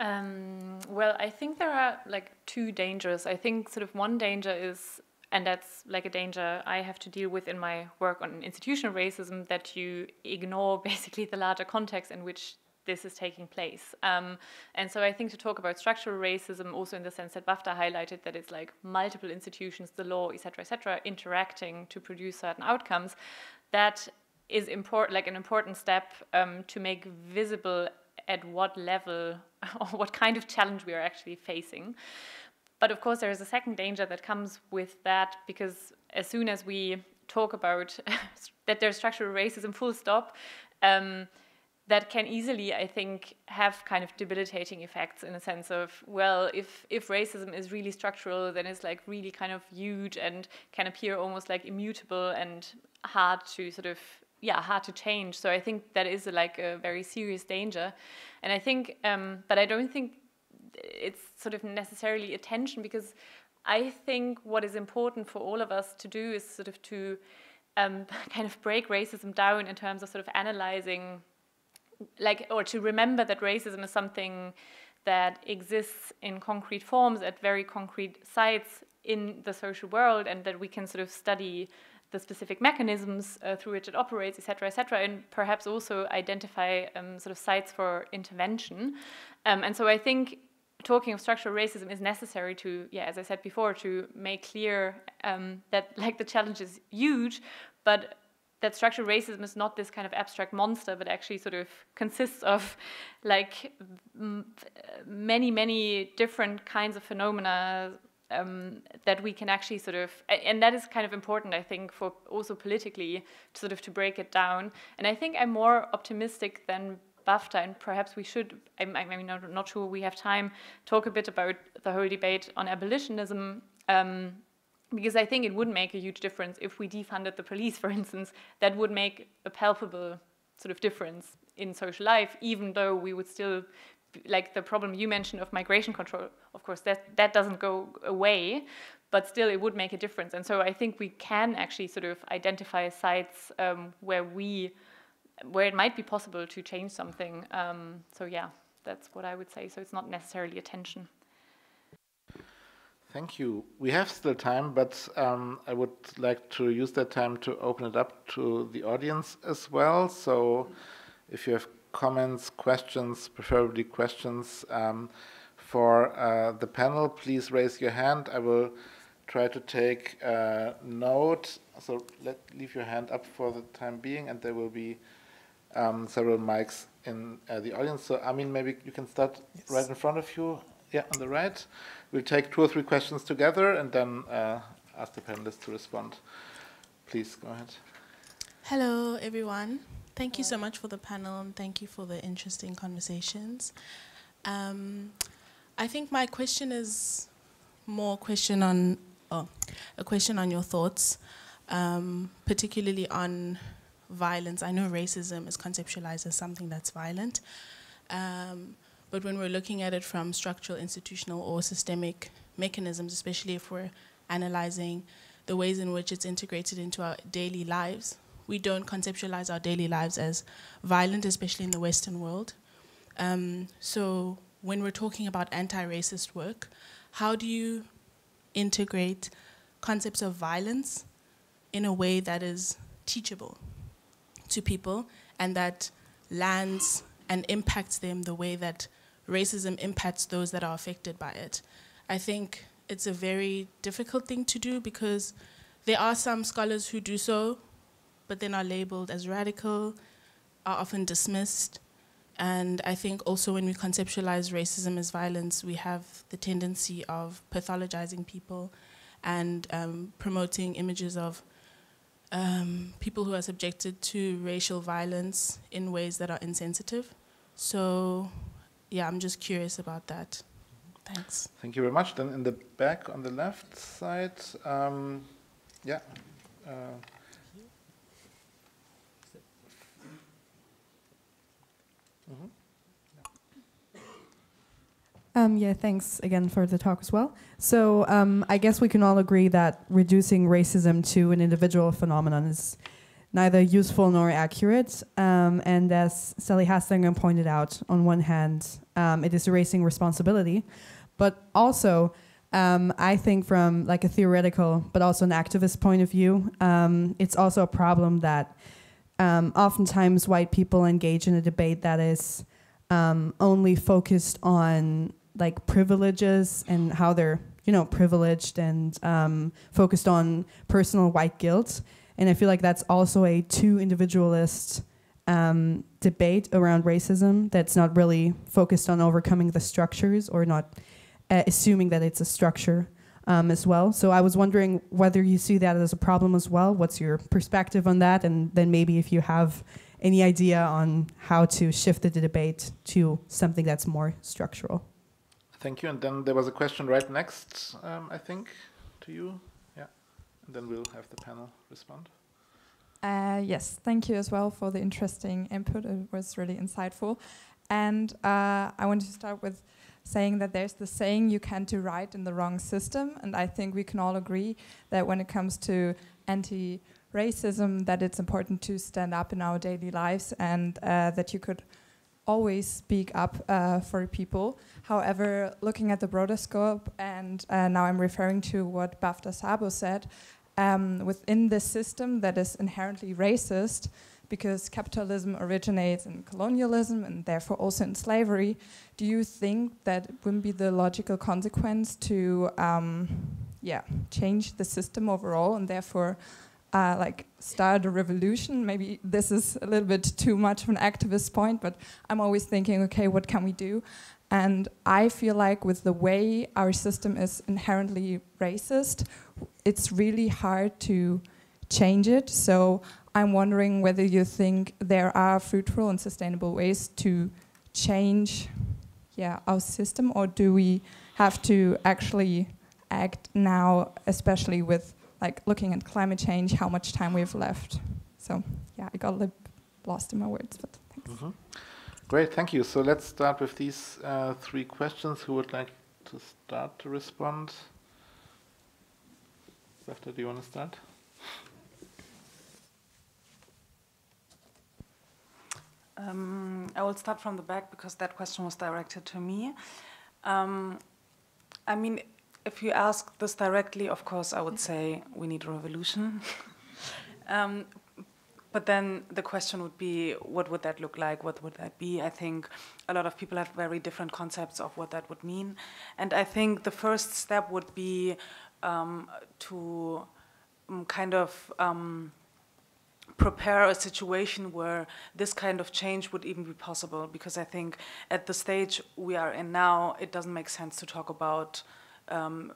Um, well, I think there are like two dangers. I think sort of one danger is and that's like a danger I have to deal with in my work on institutional racism that you ignore basically the larger context in which this is taking place. Um, and so I think to talk about structural racism, also in the sense that Bafta highlighted that it's like multiple institutions, the law, et cetera, et cetera, interacting to produce certain outcomes, that is important, like an important step um, to make visible at what level or what kind of challenge we are actually facing. But of course, there is a second danger that comes with that because as soon as we talk about that there's structural racism, full stop, um, that can easily, I think, have kind of debilitating effects in a sense of, well, if, if racism is really structural, then it's like really kind of huge and can appear almost like immutable and hard to sort of, yeah, hard to change. So I think that is a, like a very serious danger. And I think, um, but I don't think it's sort of necessarily attention because I think what is important for all of us to do is sort of to um, kind of break racism down in terms of sort of analyzing, like, or to remember that racism is something that exists in concrete forms at very concrete sites in the social world, and that we can sort of study the specific mechanisms uh, through which it operates, et cetera, et cetera, and perhaps also identify um, sort of sites for intervention. Um, and so I think talking of structural racism is necessary to, yeah, as I said before, to make clear um, that like the challenge is huge, but that structural racism is not this kind of abstract monster, but actually sort of consists of like many, many different kinds of phenomena um, that we can actually sort of, and that is kind of important, I think, for also politically to sort of to break it down. And I think I'm more optimistic than Bafta, and perhaps we should, I'm, I'm not, not sure we have time, talk a bit about the whole debate on abolitionism. Um, because I think it would make a huge difference if we defunded the police, for instance. That would make a palpable sort of difference in social life, even though we would still, like the problem you mentioned of migration control, of course, that, that doesn't go away, but still it would make a difference. And so I think we can actually sort of identify sites um, where we, where it might be possible to change something. Um, so yeah, that's what I would say. So it's not necessarily attention. Thank you. We have still time, but um, I would like to use that time to open it up to the audience as well. So if you have comments, questions, preferably questions um, for uh, the panel, please raise your hand. I will try to take a note. So let leave your hand up for the time being, and there will be um, several mics in uh, the audience. So, I mean, maybe you can start yes. right in front of you. Yeah, on the right. We'll take two or three questions together and then uh, ask the panelists to respond. Please go ahead. Hello, everyone. Thank you so much for the panel and thank you for the interesting conversations. Um, I think my question is more question on oh, a question on your thoughts, um, particularly on violence. I know racism is conceptualized as something that's violent, um, but when we're looking at it from structural, institutional, or systemic mechanisms, especially if we're analyzing the ways in which it's integrated into our daily lives, we don't conceptualize our daily lives as violent, especially in the Western world. Um, so when we're talking about anti-racist work, how do you integrate concepts of violence in a way that is teachable to people and that lands and impacts them the way that racism impacts those that are affected by it. I think it's a very difficult thing to do because there are some scholars who do so, but then are labeled as radical, are often dismissed. And I think also when we conceptualize racism as violence, we have the tendency of pathologizing people and um, promoting images of um, people who are subjected to racial violence in ways that are insensitive. So yeah, I'm just curious about that. Thanks. Thank you very much. Then in the back on the left side, um, yeah. Uh, mm -hmm. Um, yeah, thanks again for the talk as well. So um, I guess we can all agree that reducing racism to an individual phenomenon is neither useful nor accurate. Um, and as Sally Haslanger pointed out, on one hand, um, it is erasing responsibility, but also, um, I think from like a theoretical but also an activist point of view, um, it's also a problem that oftentimes white people engage in a debate that is only focused on like privileges and how they're you know privileged and focused on personal white guilt and I feel like that's also a too individualist um, debate around racism that's not really focused on overcoming the structures or not uh, assuming that it's a structure um, as well. So I was wondering whether you see that as a problem as well. What's your perspective on that? And then maybe if you have any idea on how to shift the debate to something that's more structural. Thank you. And then there was a question right next, um, I think, to you. Yeah. And then we'll have the panel respond. Uh, yes, thank you as well for the interesting input. It was really insightful. And uh, I want to start with saying that there's the saying you can't do right in the wrong system. And I think we can all agree that when it comes to anti racism, that it's important to stand up in our daily lives and uh, that you could always speak up uh, for people. However, looking at the broader scope, and uh, now I'm referring to what Bafta Sarbo said, um, within this system that is inherently racist, because capitalism originates in colonialism and therefore also in slavery, do you think that wouldn't be the logical consequence to um, yeah, change the system overall and therefore uh, like start a revolution. Maybe this is a little bit too much of an activist point, but I'm always thinking, okay, what can we do? And I feel like with the way our system is inherently racist, it's really hard to change it. So I'm wondering whether you think there are fruitful and sustainable ways to change yeah, our system, or do we have to actually act now, especially with like looking at climate change, how much time we have left? So yeah, I got a little lost in my words, but thanks. Mm -hmm. Great, thank you. So let's start with these uh, three questions. Who would like to start to respond? Bafta, do you want to start? Um, I will start from the back because that question was directed to me. Um, I mean, if you ask this directly, of course, I would say we need a revolution. um, but then the question would be, what would that look like? What would that be? I think a lot of people have very different concepts of what that would mean. And I think the first step would be um, to um, kind of um, prepare a situation where this kind of change would even be possible because I think at the stage we are in now, it doesn't make sense to talk about um,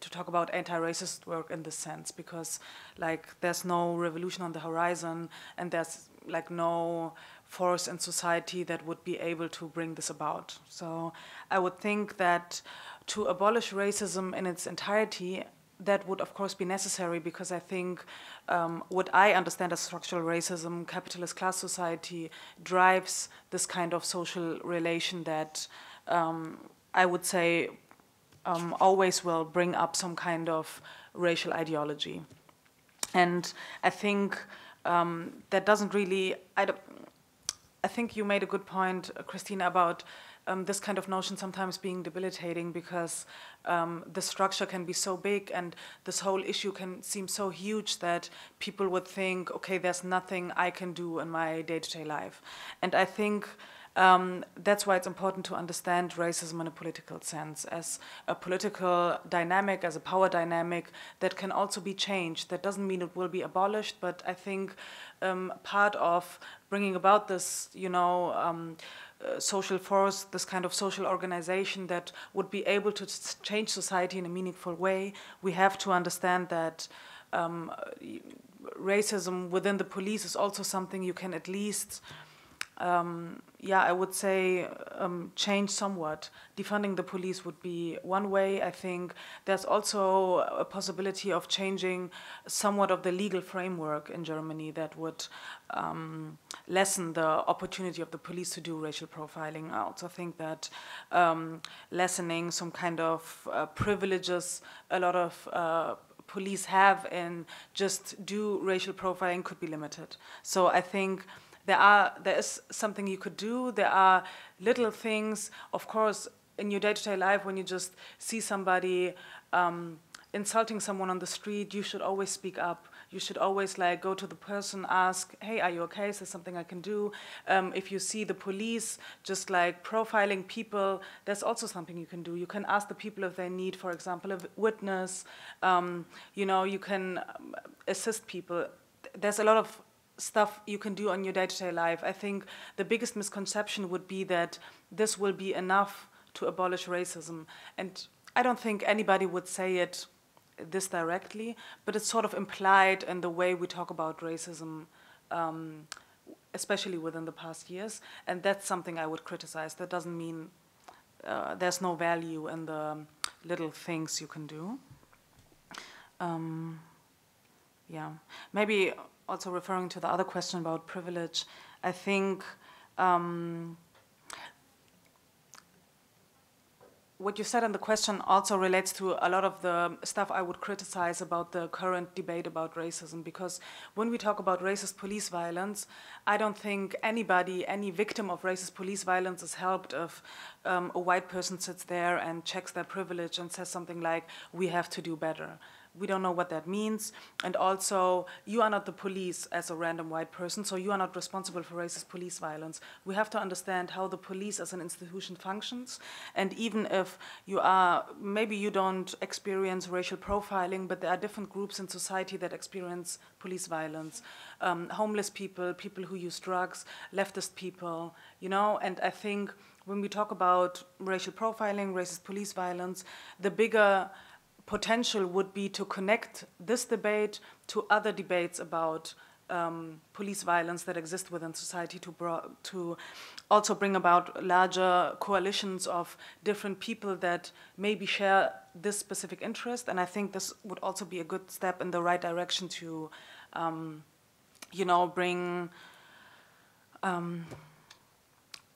to talk about anti-racist work in this sense because like there's no revolution on the horizon and there's like no force in society that would be able to bring this about. So I would think that to abolish racism in its entirety that would of course be necessary because I think um, what I understand as structural racism, capitalist class society, drives this kind of social relation that um, I would say um, always will bring up some kind of racial ideology. And I think um, that doesn't really, I, I think you made a good point, Kristina, about um, this kind of notion sometimes being debilitating because um, the structure can be so big and this whole issue can seem so huge that people would think, okay, there's nothing I can do in my day-to-day life. And I think um, that's why it's important to understand racism in a political sense as a political dynamic, as a power dynamic that can also be changed. That doesn't mean it will be abolished, but I think um, part of bringing about this, you know, um, uh, social force, this kind of social organization that would be able to change society in a meaningful way, we have to understand that um, racism within the police is also something you can at least um, yeah, I would say um, change somewhat. Defunding the police would be one way. I think there's also a possibility of changing somewhat of the legal framework in Germany that would um, lessen the opportunity of the police to do racial profiling. I also think that um, lessening some kind of uh, privileges a lot of uh, police have in just do racial profiling could be limited. So I think there are there is something you could do. There are little things, of course, in your day-to-day life when you just see somebody um, insulting someone on the street, you should always speak up. You should always like go to the person, ask, "Hey, are you okay? Is there something I can do?" Um, if you see the police just like profiling people, there's also something you can do. You can ask the people if they need, for example, a witness. Um, you know, you can um, assist people. There's a lot of stuff you can do on your day-to-day life. I think the biggest misconception would be that this will be enough to abolish racism. And I don't think anybody would say it this directly, but it's sort of implied in the way we talk about racism, um, especially within the past years. And that's something I would criticize. That doesn't mean uh, there's no value in the little things you can do. Um, yeah, maybe also referring to the other question about privilege, I think um, what you said in the question also relates to a lot of the stuff I would criticize about the current debate about racism. Because when we talk about racist police violence, I don't think anybody, any victim of racist police violence is helped if um, a white person sits there and checks their privilege and says something like, we have to do better we don't know what that means. And also, you are not the police as a random white person, so you are not responsible for racist police violence. We have to understand how the police as an institution functions. And even if you are, maybe you don't experience racial profiling, but there are different groups in society that experience police violence. Um, homeless people, people who use drugs, leftist people, you know, and I think when we talk about racial profiling, racist police violence, the bigger potential would be to connect this debate to other debates about um, police violence that exist within society to, to also bring about larger coalitions of different people that maybe share this specific interest. And I think this would also be a good step in the right direction to, um, you know, bring, um,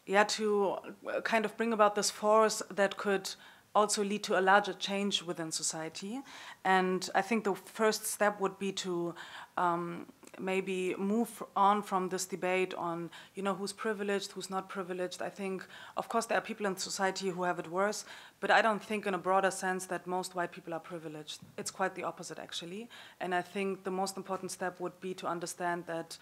yeah, to kind of bring about this force that could also lead to a larger change within society. And I think the first step would be to um, maybe move on from this debate on, you know, who's privileged, who's not privileged. I think, of course, there are people in society who have it worse, but I don't think in a broader sense that most white people are privileged. It's quite the opposite, actually. And I think the most important step would be to understand that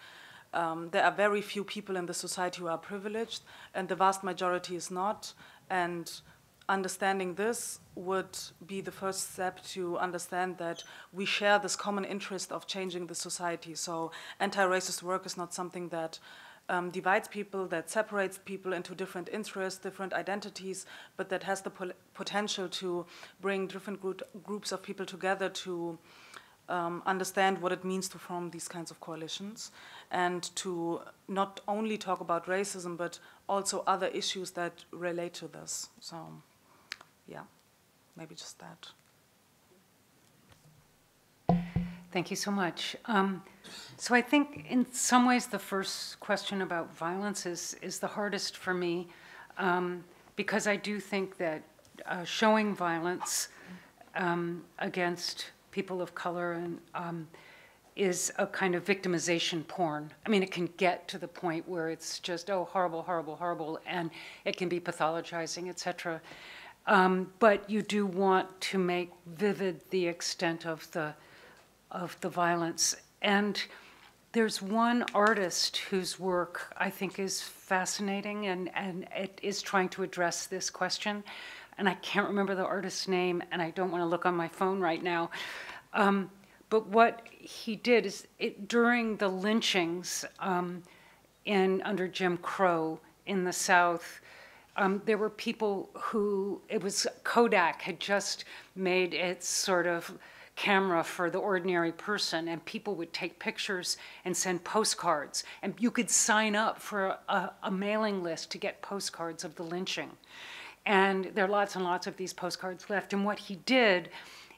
um, there are very few people in the society who are privileged, and the vast majority is not. And understanding this would be the first step to understand that we share this common interest of changing the society. So anti-racist work is not something that um, divides people, that separates people into different interests, different identities, but that has the potential to bring different groups of people together to um, understand what it means to form these kinds of coalitions and to not only talk about racism, but also other issues that relate to this. So yeah, maybe just that. Thank you so much. Um, so I think in some ways the first question about violence is, is the hardest for me um, because I do think that uh, showing violence um, against people of color and um, is a kind of victimization porn. I mean, it can get to the point where it's just, oh, horrible, horrible, horrible, and it can be pathologizing, et cetera. Um, but you do want to make vivid the extent of the, of the violence. And there's one artist whose work I think is fascinating and, and it is trying to address this question. And I can't remember the artist's name, and I don't want to look on my phone right now. Um, but what he did is it, during the lynchings um, in, under Jim Crow in the South, um, there were people who, it was Kodak had just made its sort of camera for the ordinary person, and people would take pictures and send postcards. And you could sign up for a, a mailing list to get postcards of the lynching. And there are lots and lots of these postcards left. And what he did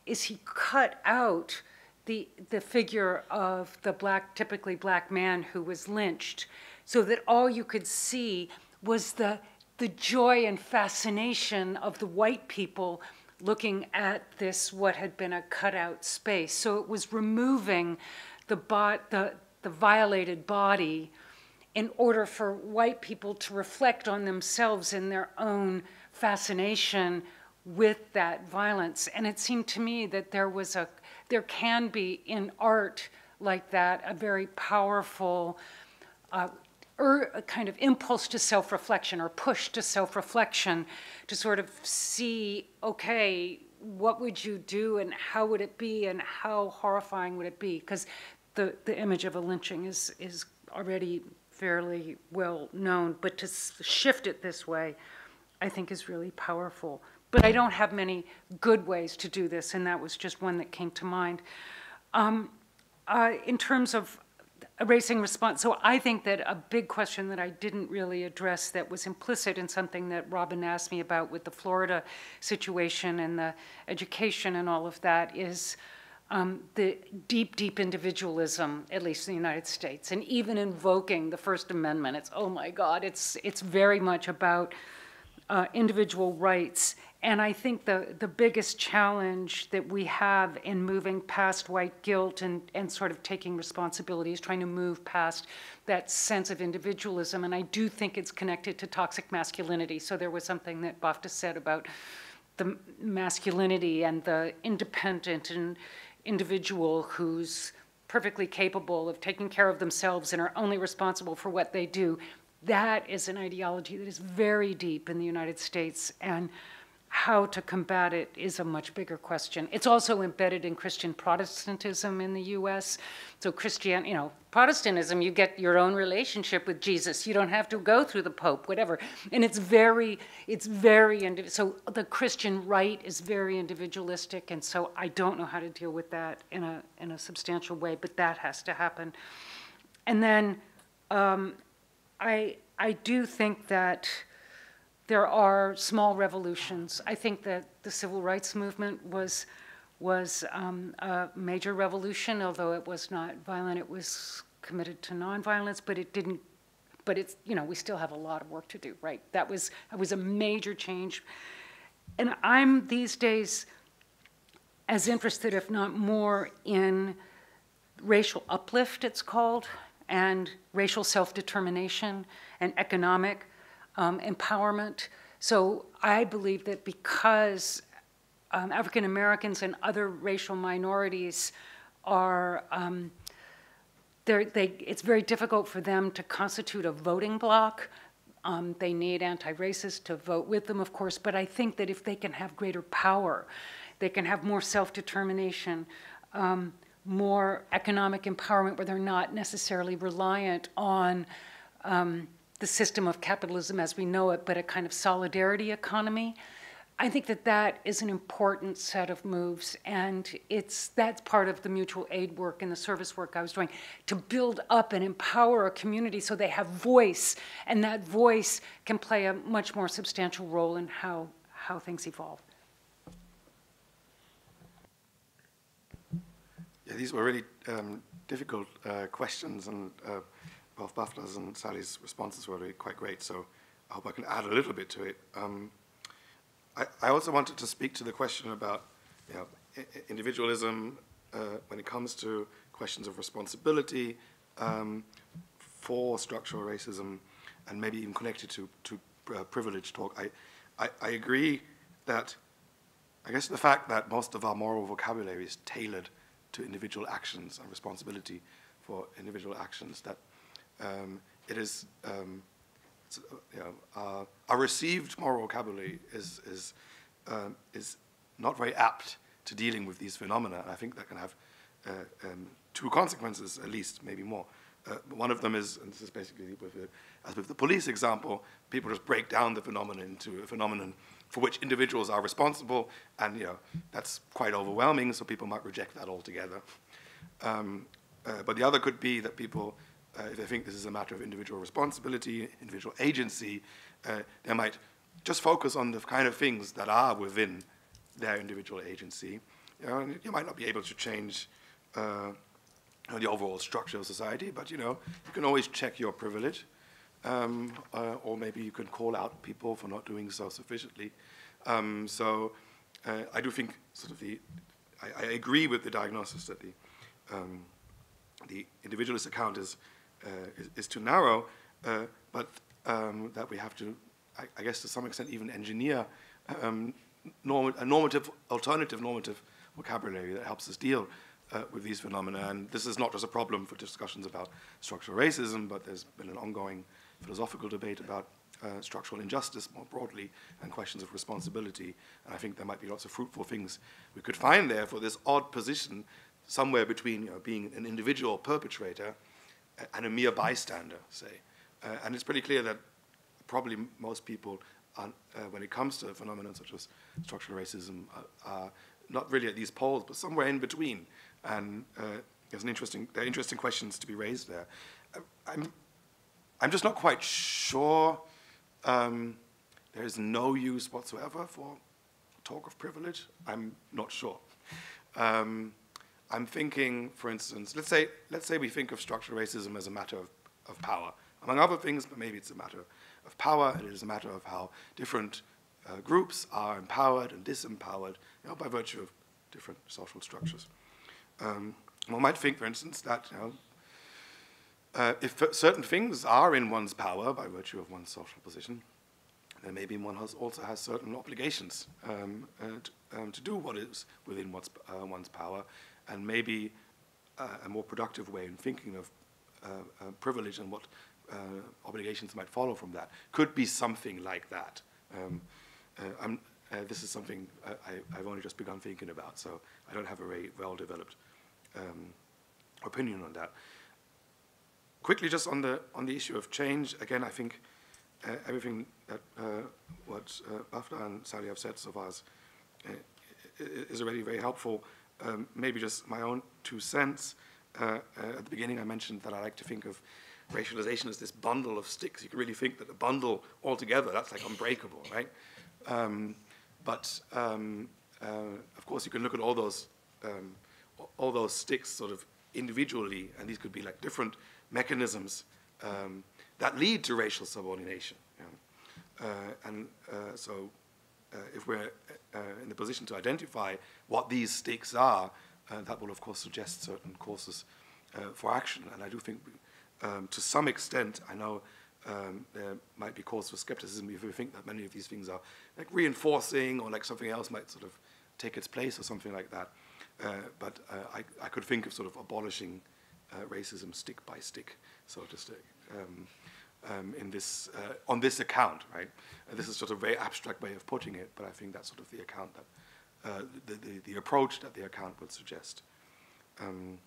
is he cut out the, the figure of the black, typically black man who was lynched, so that all you could see was the the joy and fascination of the white people looking at this, what had been a cutout space. So it was removing the, the, the violated body in order for white people to reflect on themselves in their own fascination with that violence. And it seemed to me that there was a, there can be in art like that a very powerful uh, ur- a kind of impulse to self reflection or push to self reflection to sort of see, okay, what would you do and how would it be and how horrifying would it be? Because the, the image of a lynching is, is already fairly well known, but to shift it this way, I think is really powerful. But I don't have many good ways to do this, and that was just one that came to mind. Um, uh, in terms of erasing response. So I think that a big question that I didn't really address that was implicit in something that Robin asked me about with the Florida situation and the education and all of that is um, the deep, deep individualism, at least in the United States, and even invoking the First Amendment. It's oh my God, it's it's very much about uh, individual rights and I think the, the biggest challenge that we have in moving past white guilt and, and sort of taking responsibility is trying to move past that sense of individualism. And I do think it's connected to toxic masculinity. So there was something that Bafta said about the masculinity and the independent and individual who's perfectly capable of taking care of themselves and are only responsible for what they do. That is an ideology that is very deep in the United States. And how to combat it is a much bigger question. It's also embedded in Christian Protestantism in the U.S. So Christian, you know, Protestantism, you get your own relationship with Jesus. You don't have to go through the Pope, whatever. And it's very, it's very, so the Christian right is very individualistic, and so I don't know how to deal with that in a in a substantial way, but that has to happen. And then um, I, I do think that there are small revolutions. I think that the civil rights movement was, was um, a major revolution, although it was not violent. It was committed to nonviolence, but it didn't. But it's you know we still have a lot of work to do, right? That was that was a major change, and I'm these days as interested, if not more, in racial uplift. It's called and racial self-determination and economic um, empowerment. So I believe that because um, African Americans and other racial minorities are, um, they, it's very difficult for them to constitute a voting bloc. Um, they need anti-racists to vote with them, of course, but I think that if they can have greater power, they can have more self-determination, um, more economic empowerment where they're not necessarily reliant on um, the system of capitalism as we know it, but a kind of solidarity economy. I think that that is an important set of moves, and it's that's part of the mutual aid work and the service work I was doing to build up and empower a community so they have voice, and that voice can play a much more substantial role in how how things evolve. Yeah, these were really um, difficult uh, questions, and uh, both Bafta's and Sally's responses were really quite great, so I hope I can add a little bit to it. Um, I, I, also wanted to speak to the question about you know, individualism uh, when it comes to questions of responsibility um, for structural racism and maybe even connected to, to uh, privilege talk. I, I, I agree that I guess the fact that most of our moral vocabulary is tailored to individual actions and responsibility for individual actions, that um, it is, um, you know, uh, our received moral vocabulary is, is, um, is not very apt to dealing with these phenomena. And I think that can have uh, um, two consequences, at least, maybe more. Uh, one of them is, and this is basically with the, as with the police example, people just break down the phenomenon into a phenomenon for which individuals are responsible, and you know that's quite overwhelming. So people might reject that altogether. Um, uh, but the other could be that people uh, if they think this is a matter of individual responsibility, individual agency, uh, they might just focus on the kind of things that are within their individual agency. You, know, you might not be able to change uh, the overall structure of society, but you know, you can always check your privilege. Um, uh, or maybe you can call out people for not doing so sufficiently. Um, so uh, I do think sort of the, I, I, agree with the diagnosis that the, um, the individualist account is is, is, too narrow, uh, but um, that we have to, I, I, guess to some extent, even engineer um, norm a normative, alternative normative vocabulary that helps us deal uh, with these phenomena. And this is not just a problem for discussions about structural racism, but there's been an ongoing philosophical debate about uh, structural injustice more broadly and questions of responsibility. And I think there might be lots of fruitful things we could find there for this odd position somewhere between you know, being an individual perpetrator and a mere bystander, say. Uh, and it's pretty clear that probably most people, are, uh, when it comes to phenomena such as structural racism, are not really at these poles, but somewhere in between. And uh, there's an interesting, there are interesting questions to be raised there. Uh, I'm, I'm just not quite sure um, there is no use whatsoever for talk of privilege. I'm not sure. Um, I'm thinking, for instance, let's say, let's say we think of structural racism as a matter of, of power, among other things, but maybe it's a matter of power, and it is a matter of how different uh, groups are empowered and disempowered you know, by virtue of different social structures. Um, one might think, for instance, that you know, uh, if certain things are in one's power by virtue of one's social position, then maybe one has also has certain obligations um, uh, to, um, to, do what is within uh, one's power and maybe uh, a more productive way in thinking of uh, uh, privilege and what uh, obligations might follow from that could be something like that. Um, uh, this is something I, have only just begun thinking about, so I don't have a very well-developed um, opinion on that. Quickly, just on the on the issue of change, again, I think uh, everything that uh, what uh, Bafta and Sally have said so far is, is already very helpful um, maybe just my own two cents. uh, uh, at the beginning I mentioned that I like to think of racialization as this bundle of sticks. You can really think that the bundle altogether, that's like unbreakable, right? Um, but um, uh, of course, you can look at all those um, all those sticks sort of individually, and these could be like different mechanisms um, that lead to racial subordination. Uh, and uh, so, uh, if we're in the position to identify what these sticks are, uh, that will, of course, suggest certain courses for action. And I do think, um, to some extent, I know um, there might be cause for skepticism if we think that many of these things are like reinforcing or like something else might sort of take its place or something like that. Uh, but uh, I, I, could think of sort of abolishing uh, racism stick by stick, so to speak, um, um, in this, uh, on this account, right? this is sort of a very abstract way of putting it, but I think that's sort of the account that, uh, the, the, the, approach that the account would suggest. Um,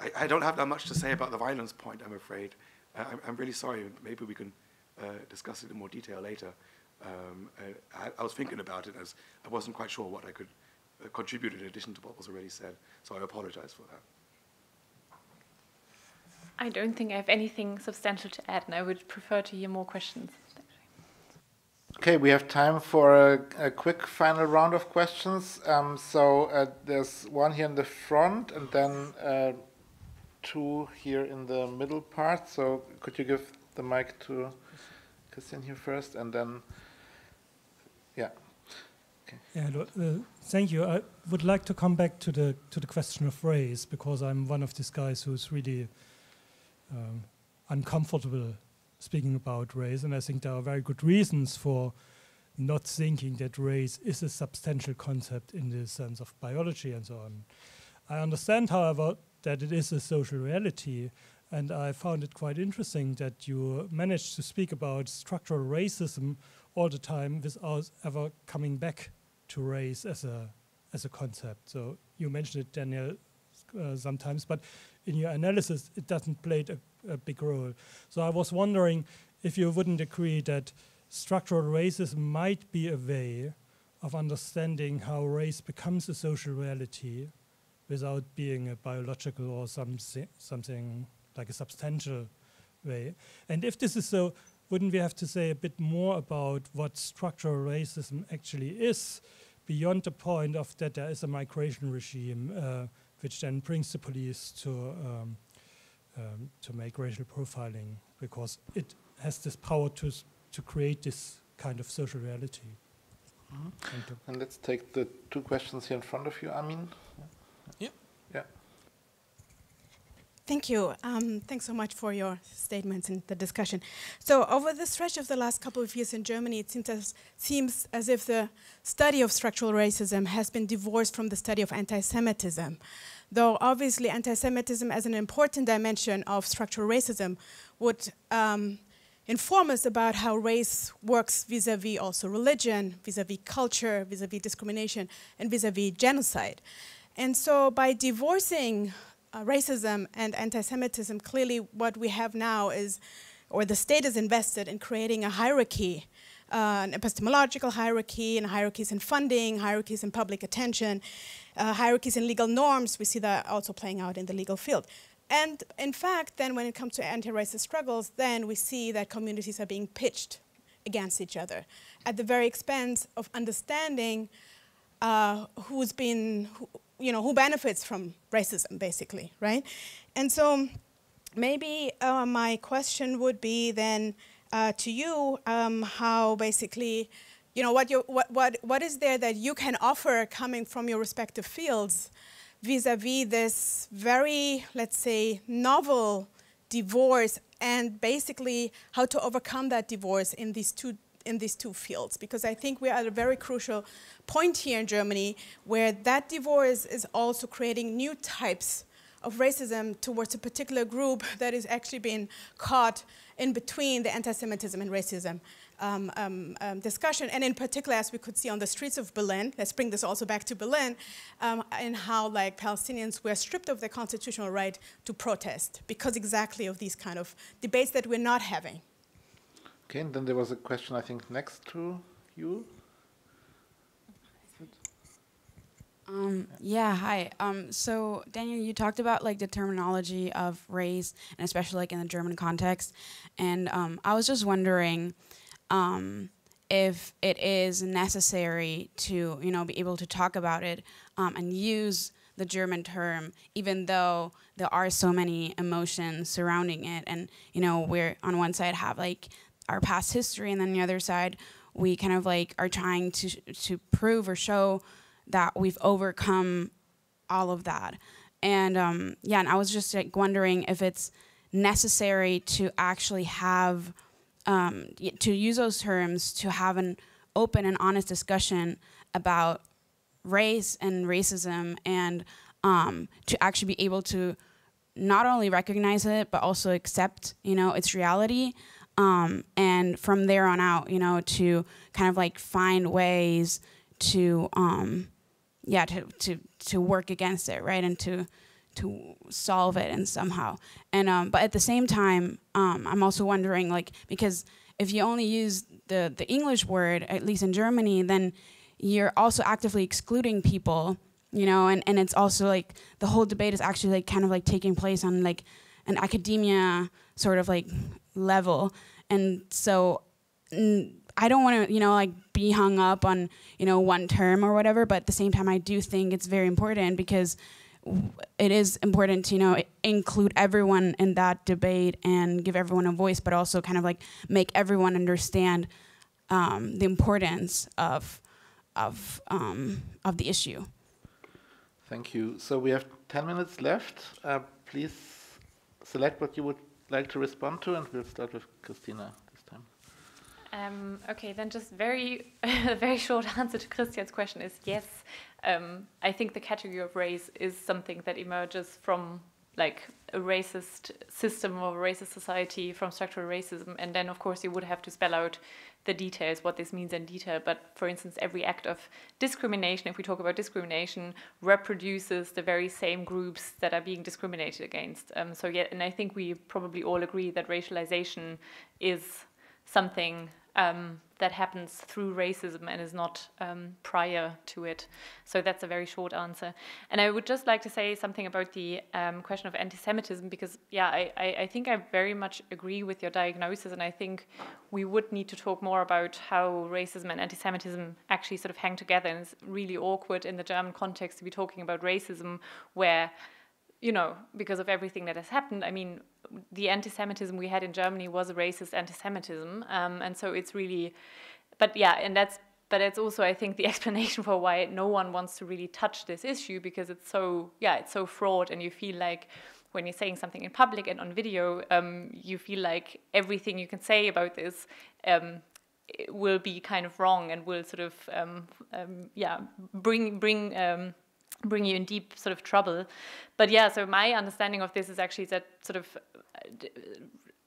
I, I, don't have that much to say about the violence point, I'm afraid. I'm, I'm, really sorry. Maybe we can discuss it in more detail later. Um, I, I, was thinking about it as I wasn't quite sure what I could uh, contribute in addition to what was already said, so I apologize for that. I don't think I have anything substantial to add, and I would prefer to hear more questions. Okay, we have time for a, a quick final round of questions. Um, so uh, there's one here in the front, and then uh, two here in the middle part. So could you give the mic to Christian here first, and then yeah. Okay. Yeah, uh, thank you. I would like to come back to the to the question of race because I'm one of these guys who's really um, uncomfortable speaking about race, and I think there are very good reasons for not thinking that race is a substantial concept in the sense of biology and so on. I understand, however, that it is a social reality, and I found it quite interesting that you managed to speak about structural racism all the time without ever coming back to race as a as a concept. So you mentioned it, Daniel, uh, sometimes, but in your analysis, it doesn't play a, a, big role. So I was wondering if you wouldn't agree that structural racism might be a way of understanding how race becomes a social reality without being a biological or something, something like a substantial way. And if this is so, wouldn't we have to say a bit more about what structural racism actually is beyond the point of that there is a migration regime uh, which then brings the police to um, um, to make racial profiling because it has this power to to create this kind of social reality. Mm -hmm. And let's take the two questions here in front of you, Amin. Yeah. Yeah. Thank you. Um, thanks so much for your statements and the discussion. So over the stretch of the last couple of years in Germany, it seems as, seems as if the study of structural racism has been divorced from the study of anti-Semitism. Though obviously anti-Semitism as an important dimension of structural racism would um, inform us about how race works vis-a-vis -vis also religion, vis-a-vis -vis culture, vis-a-vis -vis discrimination, and vis-a-vis genocide. And so by divorcing uh, racism and anti-Semitism, clearly what we have now is, or the state is invested in creating a hierarchy, uh, an epistemological hierarchy, and hierarchies in funding, hierarchies in public attention, uh, hierarchies in legal norms. We see that also playing out in the legal field. And in fact, then when it comes to anti-racist struggles, then we see that communities are being pitched against each other at the very expense of understanding uh, who's been, who, you know, who benefits from racism, basically, right? And so maybe uh, my question would be then uh, to you, um, how basically, you know, what, you, what, what, what is there that you can offer coming from your respective fields vis-a-vis -vis this very, let's say, novel divorce and basically how to overcome that divorce in these two in these two fields? Because I think we're at a very crucial point here in Germany where that divorce is also creating new types of racism towards a particular group that is actually being caught in between the anti-Semitism and racism um, um, um, discussion, and in particular, as we could see on the streets of Berlin, let's bring this also back to Berlin, um, and how like Palestinians were stripped of their constitutional right to protest because exactly of these kind of debates that we're not having. Okay, and then there was a question, I think, next to you. Um, yeah, hi. Um, so Daniel, you talked about like the terminology of race, and especially like in the German context, and um, I was just wondering um, if it is necessary to you know be able to talk about it um, and use the German term, even though there are so many emotions surrounding it, and you know we're on one side have like our past history, and then the other side we kind of like are trying to to prove or show that we've overcome all of that. And um, yeah, and I was just like wondering if it's necessary to actually have um, to use those terms to have an open and honest discussion about race and racism and um, to actually be able to not only recognize it but also accept you know its reality um, and from there on out you know to kind of like find ways to um, yeah to, to to work against it right and to to solve it and somehow. And um, but at the same time um, i'm also wondering like because if you only use the the english word at least in germany then you're also actively excluding people you know and, and it's also like the whole debate is actually like kind of like taking place on like an academia sort of like level. And so I don't want to, you know, like be hung up on, you know, one term or whatever. But at the same time, I do think it's very important because it is important to, you know, include everyone in that debate and give everyone a voice, but also kind of like make everyone understand um, the importance of of um, of the issue. Thank you. So we have 10 minutes left. Uh, please select what you would like to respond to, and we'll start with Kristina. Um, okay, then just very, a very short answer to Christian's question is yes. Um, I think the category of race is something that emerges from like a racist system or a racist society from structural racism, and then of course you would have to spell out the details, what this means in detail. But for instance, every act of discrimination, if we talk about discrimination, reproduces the very same groups that are being discriminated against. Um, so yeah, and I think we probably all agree that racialization is something um, that happens through racism and is not um, prior to it. So that's a very short answer. And I would just like to say something about the um, question of anti Semitism because, yeah, I, I, I, think I very much agree with your diagnosis. And I think we would need to talk more about how racism and anti Semitism actually sort of hang together. And it's really awkward in the German context to be talking about racism where you know, because of everything that has happened, I mean, the anti-Semitism we had in Germany was a racist anti-Semitism, um, and so it's really, but yeah, and that's but it's also I think the explanation for why no one wants to really touch this issue because it's so yeah it's so fraught, and you feel like when you're saying something in public and on video, um, you feel like everything you can say about this. Um, will be kind of wrong and will sort of um, um, yeah bring bring um, bring you in deep sort of trouble. But yeah, so my understanding of this is actually that sort of uh,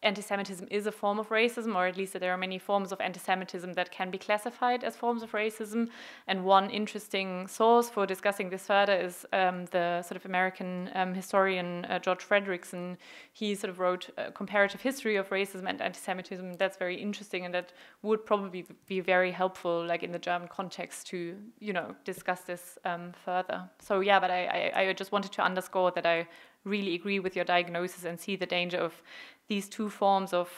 uh, anti-Semitism is a form of racism, or at least that there are many forms of anti-Semitism that can be classified as forms of racism. And one interesting source for discussing this further is um, the sort of American um, historian uh, George Fredrickson. He sort of wrote a comparative history of racism and anti-Semitism. That's very interesting, and that would probably be very helpful, like in the German context, to you know discuss this um, further. So yeah, but I, I I just wanted to underscore that I really agree with your diagnosis and see the danger of these two forms of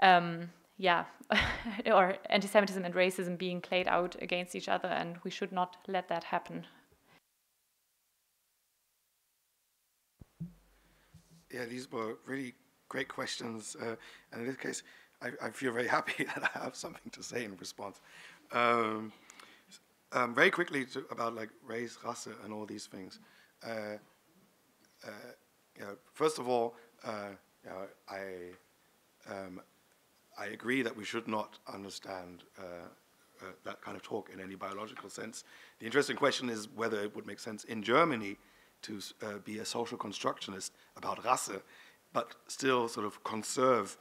um, yeah, or anti-Semitism and racism being played out against each other, and we should not let that happen. Yeah, these were really great questions, uh, and in this case, I, I, feel very happy that I have something to say in response. Um, um, very quickly to, about like race, race, and all these things. Uh, uh, you know, first of all, uh, know, I, um, I agree that we should not understand uh, uh, that kind of talk in any biological sense. The interesting question is whether it would make sense in Germany to uh, be a social constructionist about Rasse, but still sort of conserve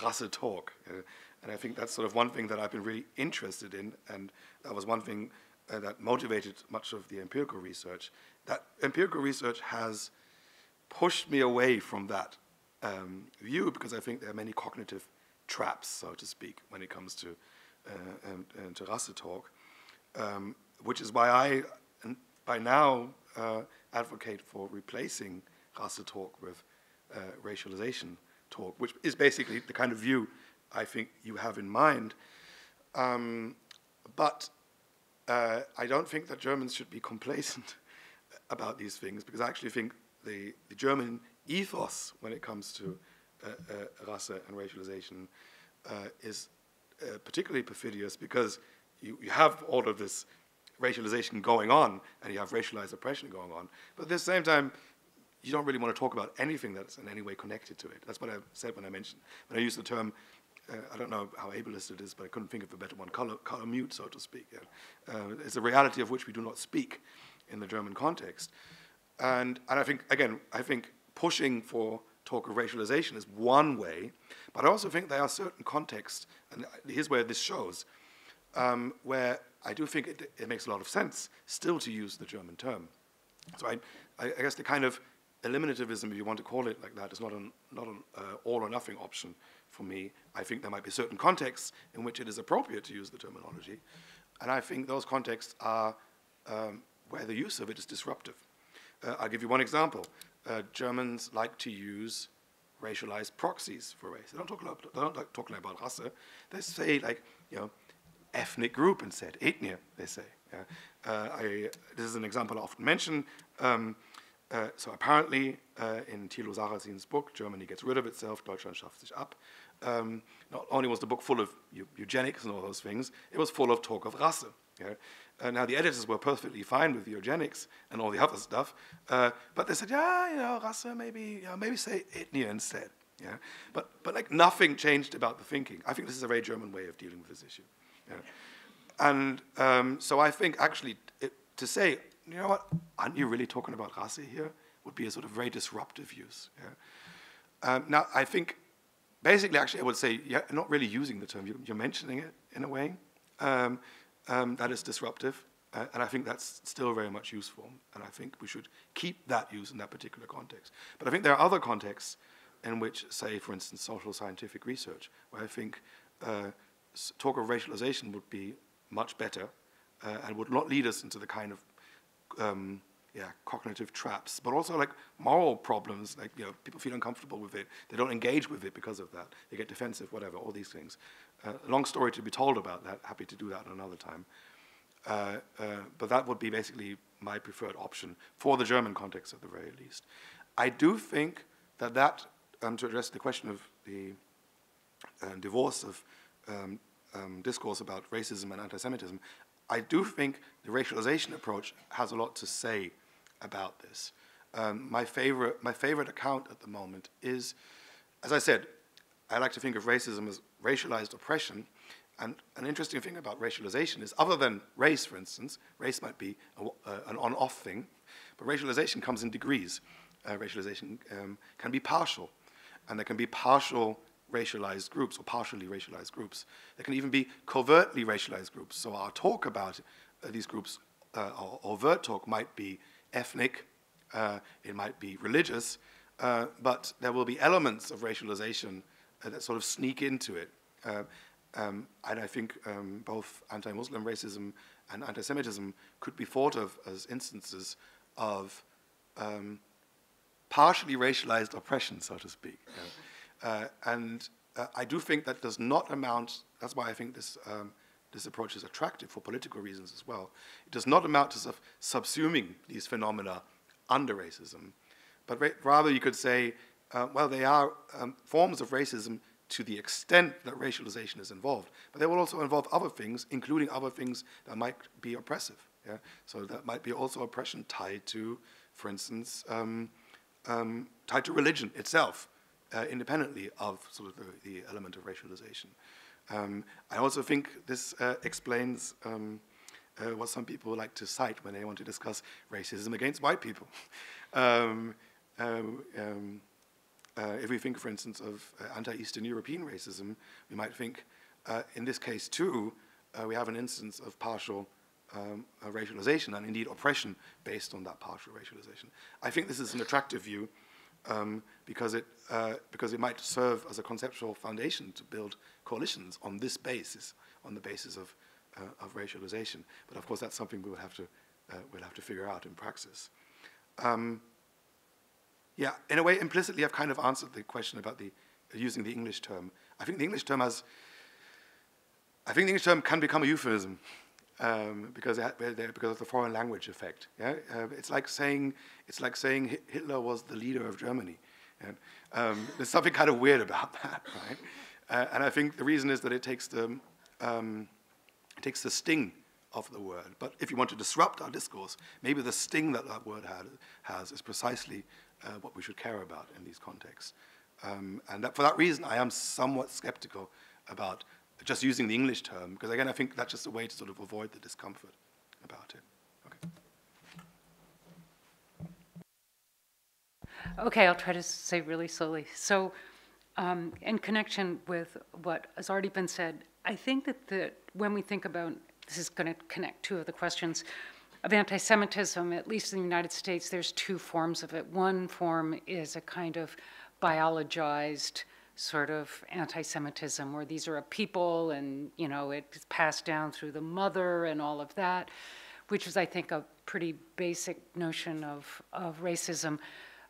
Rasse talk. Uh, and I think that's sort of one thing that I've been really interested in, and that was one thing uh, that motivated much of the empirical research. That empirical research has pushed me away from that um, view because I think there are many cognitive traps, so to speak, when it comes to uh, and, and to Rasse talk, um, which is why I by now uh, advocate for replacing Rasse talk with uh, racialization talk, which is basically the kind of view I think you have in mind. Um, but uh, I don't think that Germans should be complacent about these things because I actually think the, the German ethos when it comes to uh, uh, Rasse and racialization uh, is uh, particularly perfidious because you, you have all of this racialization going on and you have racialized oppression going on. But at the same time, you don't really want to talk about anything that's in any way connected to it. That's what I said when I mentioned, when I used the term, uh, I don't know how ableist it is, but I couldn't think of a better one, color, color mute, so to speak. Uh, it's a reality of which we do not speak in the German context. And, and I think, again, I think pushing for talk of racialization is one way, but I also think there are certain contexts, and here's where this shows, um, where I do think it, it, makes a lot of sense still to use the German term. So I, I, guess the kind of eliminativism, if you want to call it like that, is not an, not an uh, all or nothing option for me. I think there might be certain contexts in which it is appropriate to use the terminology, and I think those contexts are um, where the use of it is disruptive. Uh, I'll give you one example. Uh, Germans like to use racialized proxies for race. They don't talk about, they don't like talking about Rasse. They say like, you know, ethnic group instead, ethnia, they say. Yeah. Uh, I, this is an example I often mention. Um, uh, so apparently, uh, in Thilo Sarrazin's book, Germany Gets Rid of Itself, Deutschland schafft sich ab, um, not only was the book full of eugenics and all those things, it was full of talk of Rasse. Yeah? Uh, now, the editors were perfectly fine with eugenics and all the other stuff, uh, but they said, yeah, you know, Rasse, maybe, you know, maybe say ethnia instead. Yeah? But, but like nothing changed about the thinking. I think this is a very German way of dealing with this issue. Yeah? And um, so I think actually it, to say, you know what, aren't you really talking about Rasse here, would be a sort of very disruptive use. Yeah? Um, now, I think basically, actually, I would say, yeah, not really using the term, you're, mentioning it in a way. Um, um, that is disruptive. Uh, and I think that's still very much useful. And I think we should keep that use in that particular context. But I think there are other contexts in which, say, for instance, social scientific research, where I think uh, talk of racialization would be much better uh, and would not lead us into the kind of um, yeah, cognitive traps, but also like moral problems, like you know, people feel uncomfortable with it, they don't engage with it because of that, they get defensive, whatever, all these things. Uh, long story to be told about that. Happy to do that another time. Uh, uh, but that would be basically my preferred option for the German context at the very least. I do think that that, um, to address the question of the uh, divorce of um, um, discourse about racism and anti-Semitism, I do think the racialization approach has a lot to say about this. Um, my favorite, my favorite account at the moment is, as I said, I like to think of racism as racialized oppression. And an interesting thing about racialization is, other than race, for instance, race might be a, uh, an on off thing, but racialization comes in degrees. Uh, racialization um, can be partial, and there can be partial racialized groups or partially racialized groups. There can even be covertly racialized groups. So our talk about uh, these groups, uh, or overt talk, might be ethnic, uh, it might be religious, uh, but there will be elements of racialization that sort of sneak into it. Uh, um, and I think um, both anti-Muslim racism and anti-Semitism could be thought of as instances of um, partially racialized oppression, so to speak. Uh, and uh, I do think that does not amount, that's why I think this, um, this approach is attractive for political reasons as well. It does not amount to sub subsuming these phenomena under racism, but ra rather you could say uh, well, they are um, forms of racism to the extent that racialization is involved. But they will also involve other things, including other things that might be oppressive. Yeah? So that might be also oppression tied to, for instance, um, um, tied to religion itself, uh, independently of sort of the, the element of racialization. Um, I also think this uh, explains um, uh, what some people like to cite when they want to discuss racism against white people. Um, um, um uh, if we think, for instance, of uh, anti-Eastern European racism, we might think, uh, in this case too, uh, we have an instance of partial um, uh, racialization and indeed oppression based on that partial racialization. I think this is an attractive view um, because, it, uh, because it might serve as a conceptual foundation to build coalitions on this basis, on the basis of, of racialization. But of course, that's something we will have to we'll have to figure out in praxis. Um, yeah, in a way, implicitly, I've kind of answered the question about the uh, using the English term. I think the English term has, I think the English term can become a euphemism um, because because of the foreign language effect. Yeah, uh, it's like saying it's like saying Hitler was the leader of Germany. Um, there's something kind of weird about that, right? Uh, and I think the reason is that it takes the um, it takes the sting of the word. But if you want to disrupt our discourse, maybe the sting that that word had, has is precisely uh, what we should care about in these contexts. Um, and that, for that reason, I am somewhat skeptical about just using the English term, because again, I think that's just a way to sort of avoid the discomfort about it. Okay, okay I'll try to say really slowly. So, um, in connection with what has already been said, I think that the, when we think about this is going to connect two of the questions of anti Semitism, at least in the United States, there's two forms of it. One form is a kind of biologized sort of anti-Semitism, where these are a people and you know it's passed down through the mother and all of that, which is I think a pretty basic notion of of racism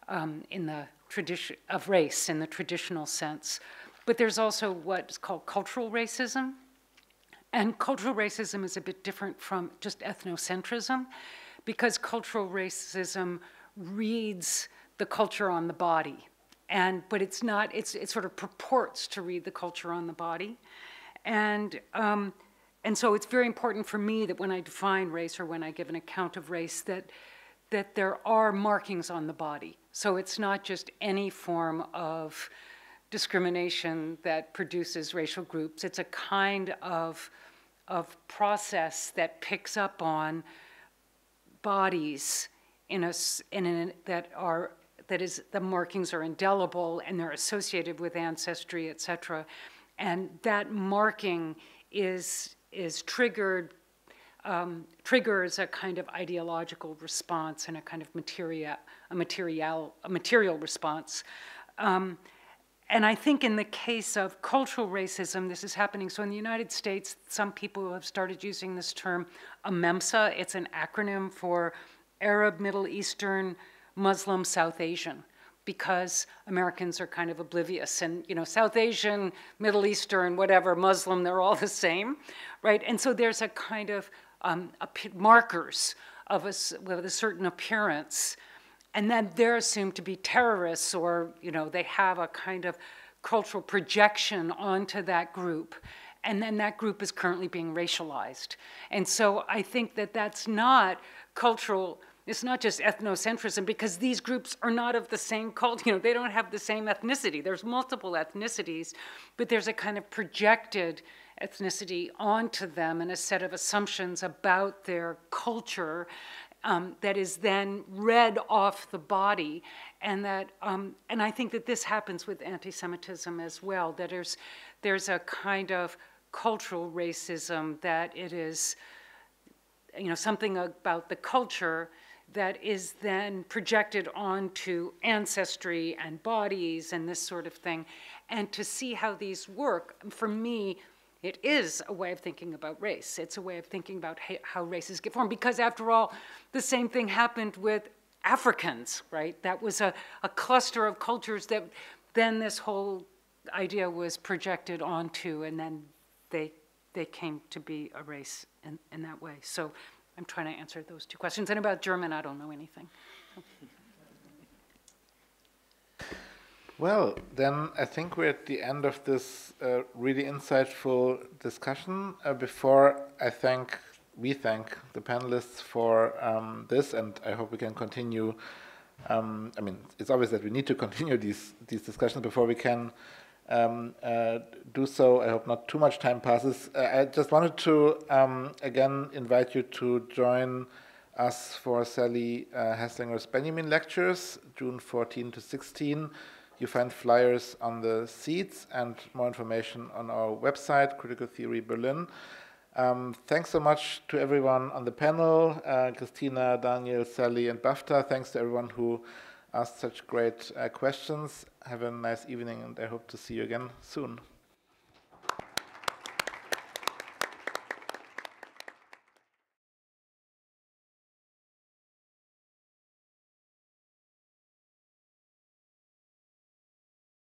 um, in the tradition of race in the traditional sense. But there's also what's called cultural racism, and cultural racism is a bit different from just ethnocentrism, because cultural racism reads the culture on the body. And but it's not it's it sort of purports to read the culture on the body. And um, and so it's very important for me that when I define race or when I give an account of race that that there are markings on the body. So it's not just any form of discrimination that produces racial groups. It's a kind of of process that picks up on bodies in a, in a, that are that is the markings are indelible and they're associated with ancestry, et cetera. And that marking is, is triggered, um, triggers a kind of ideological response and a kind of material, a material, a material response. Um, and I think in the case of cultural racism, this is happening. So in the United States, some people have started using this term, AMEMSA. It's an acronym for Arab, Middle Eastern, Muslim South Asian because Americans are kind of oblivious and you know South Asian, Middle Eastern, whatever, Muslim, they're all the same, right? And so there's a kind of um, a markers of a, with a certain appearance, and then they're assumed to be terrorists or you know they have a kind of cultural projection onto that group. And then that group is currently being racialized. And so I think that that's not cultural it's not just ethnocentrism because these groups are not of the same culture. You know, they don't have the same ethnicity. There's multiple ethnicities, but there's a kind of projected ethnicity onto them and a set of assumptions about their culture um, that is then read off the body, and that um, and I think that this happens with anti-Semitism as well. That there's there's a kind of cultural racism that it is, you know, something about the culture that is then projected onto ancestry and bodies and this sort of thing. And to see how these work, for me, it is a way of thinking about race. It's a way of thinking about how races get formed. Because after all, the same thing happened with Africans, right? That was a, a cluster of cultures that then this whole idea was projected onto, and then they, they came to be a race in, in that way. So I'm trying to answer those two questions. And about German, I don't know anything. Well, then I think we're at the end of this uh, really insightful discussion. Uh, before I thank, we thank the panelists for um, this, and I hope we can continue. Um, I mean, it's obvious that we need to continue these these discussions before we can um, uh, do so. I hope not too much time passes. Uh, I just wanted to um, again invite you to join us for Sally uh, Haslanger's Benjamin lectures, June 14 to 16. You find flyers on the seats and more information on our website, Critical Theory Berlin. Um, thanks so much to everyone on the panel, uh, Kristina, Daniel, Sally, and Bafta. Thanks to everyone who asked such great uh, questions. Have a nice evening, and I hope to see you again soon.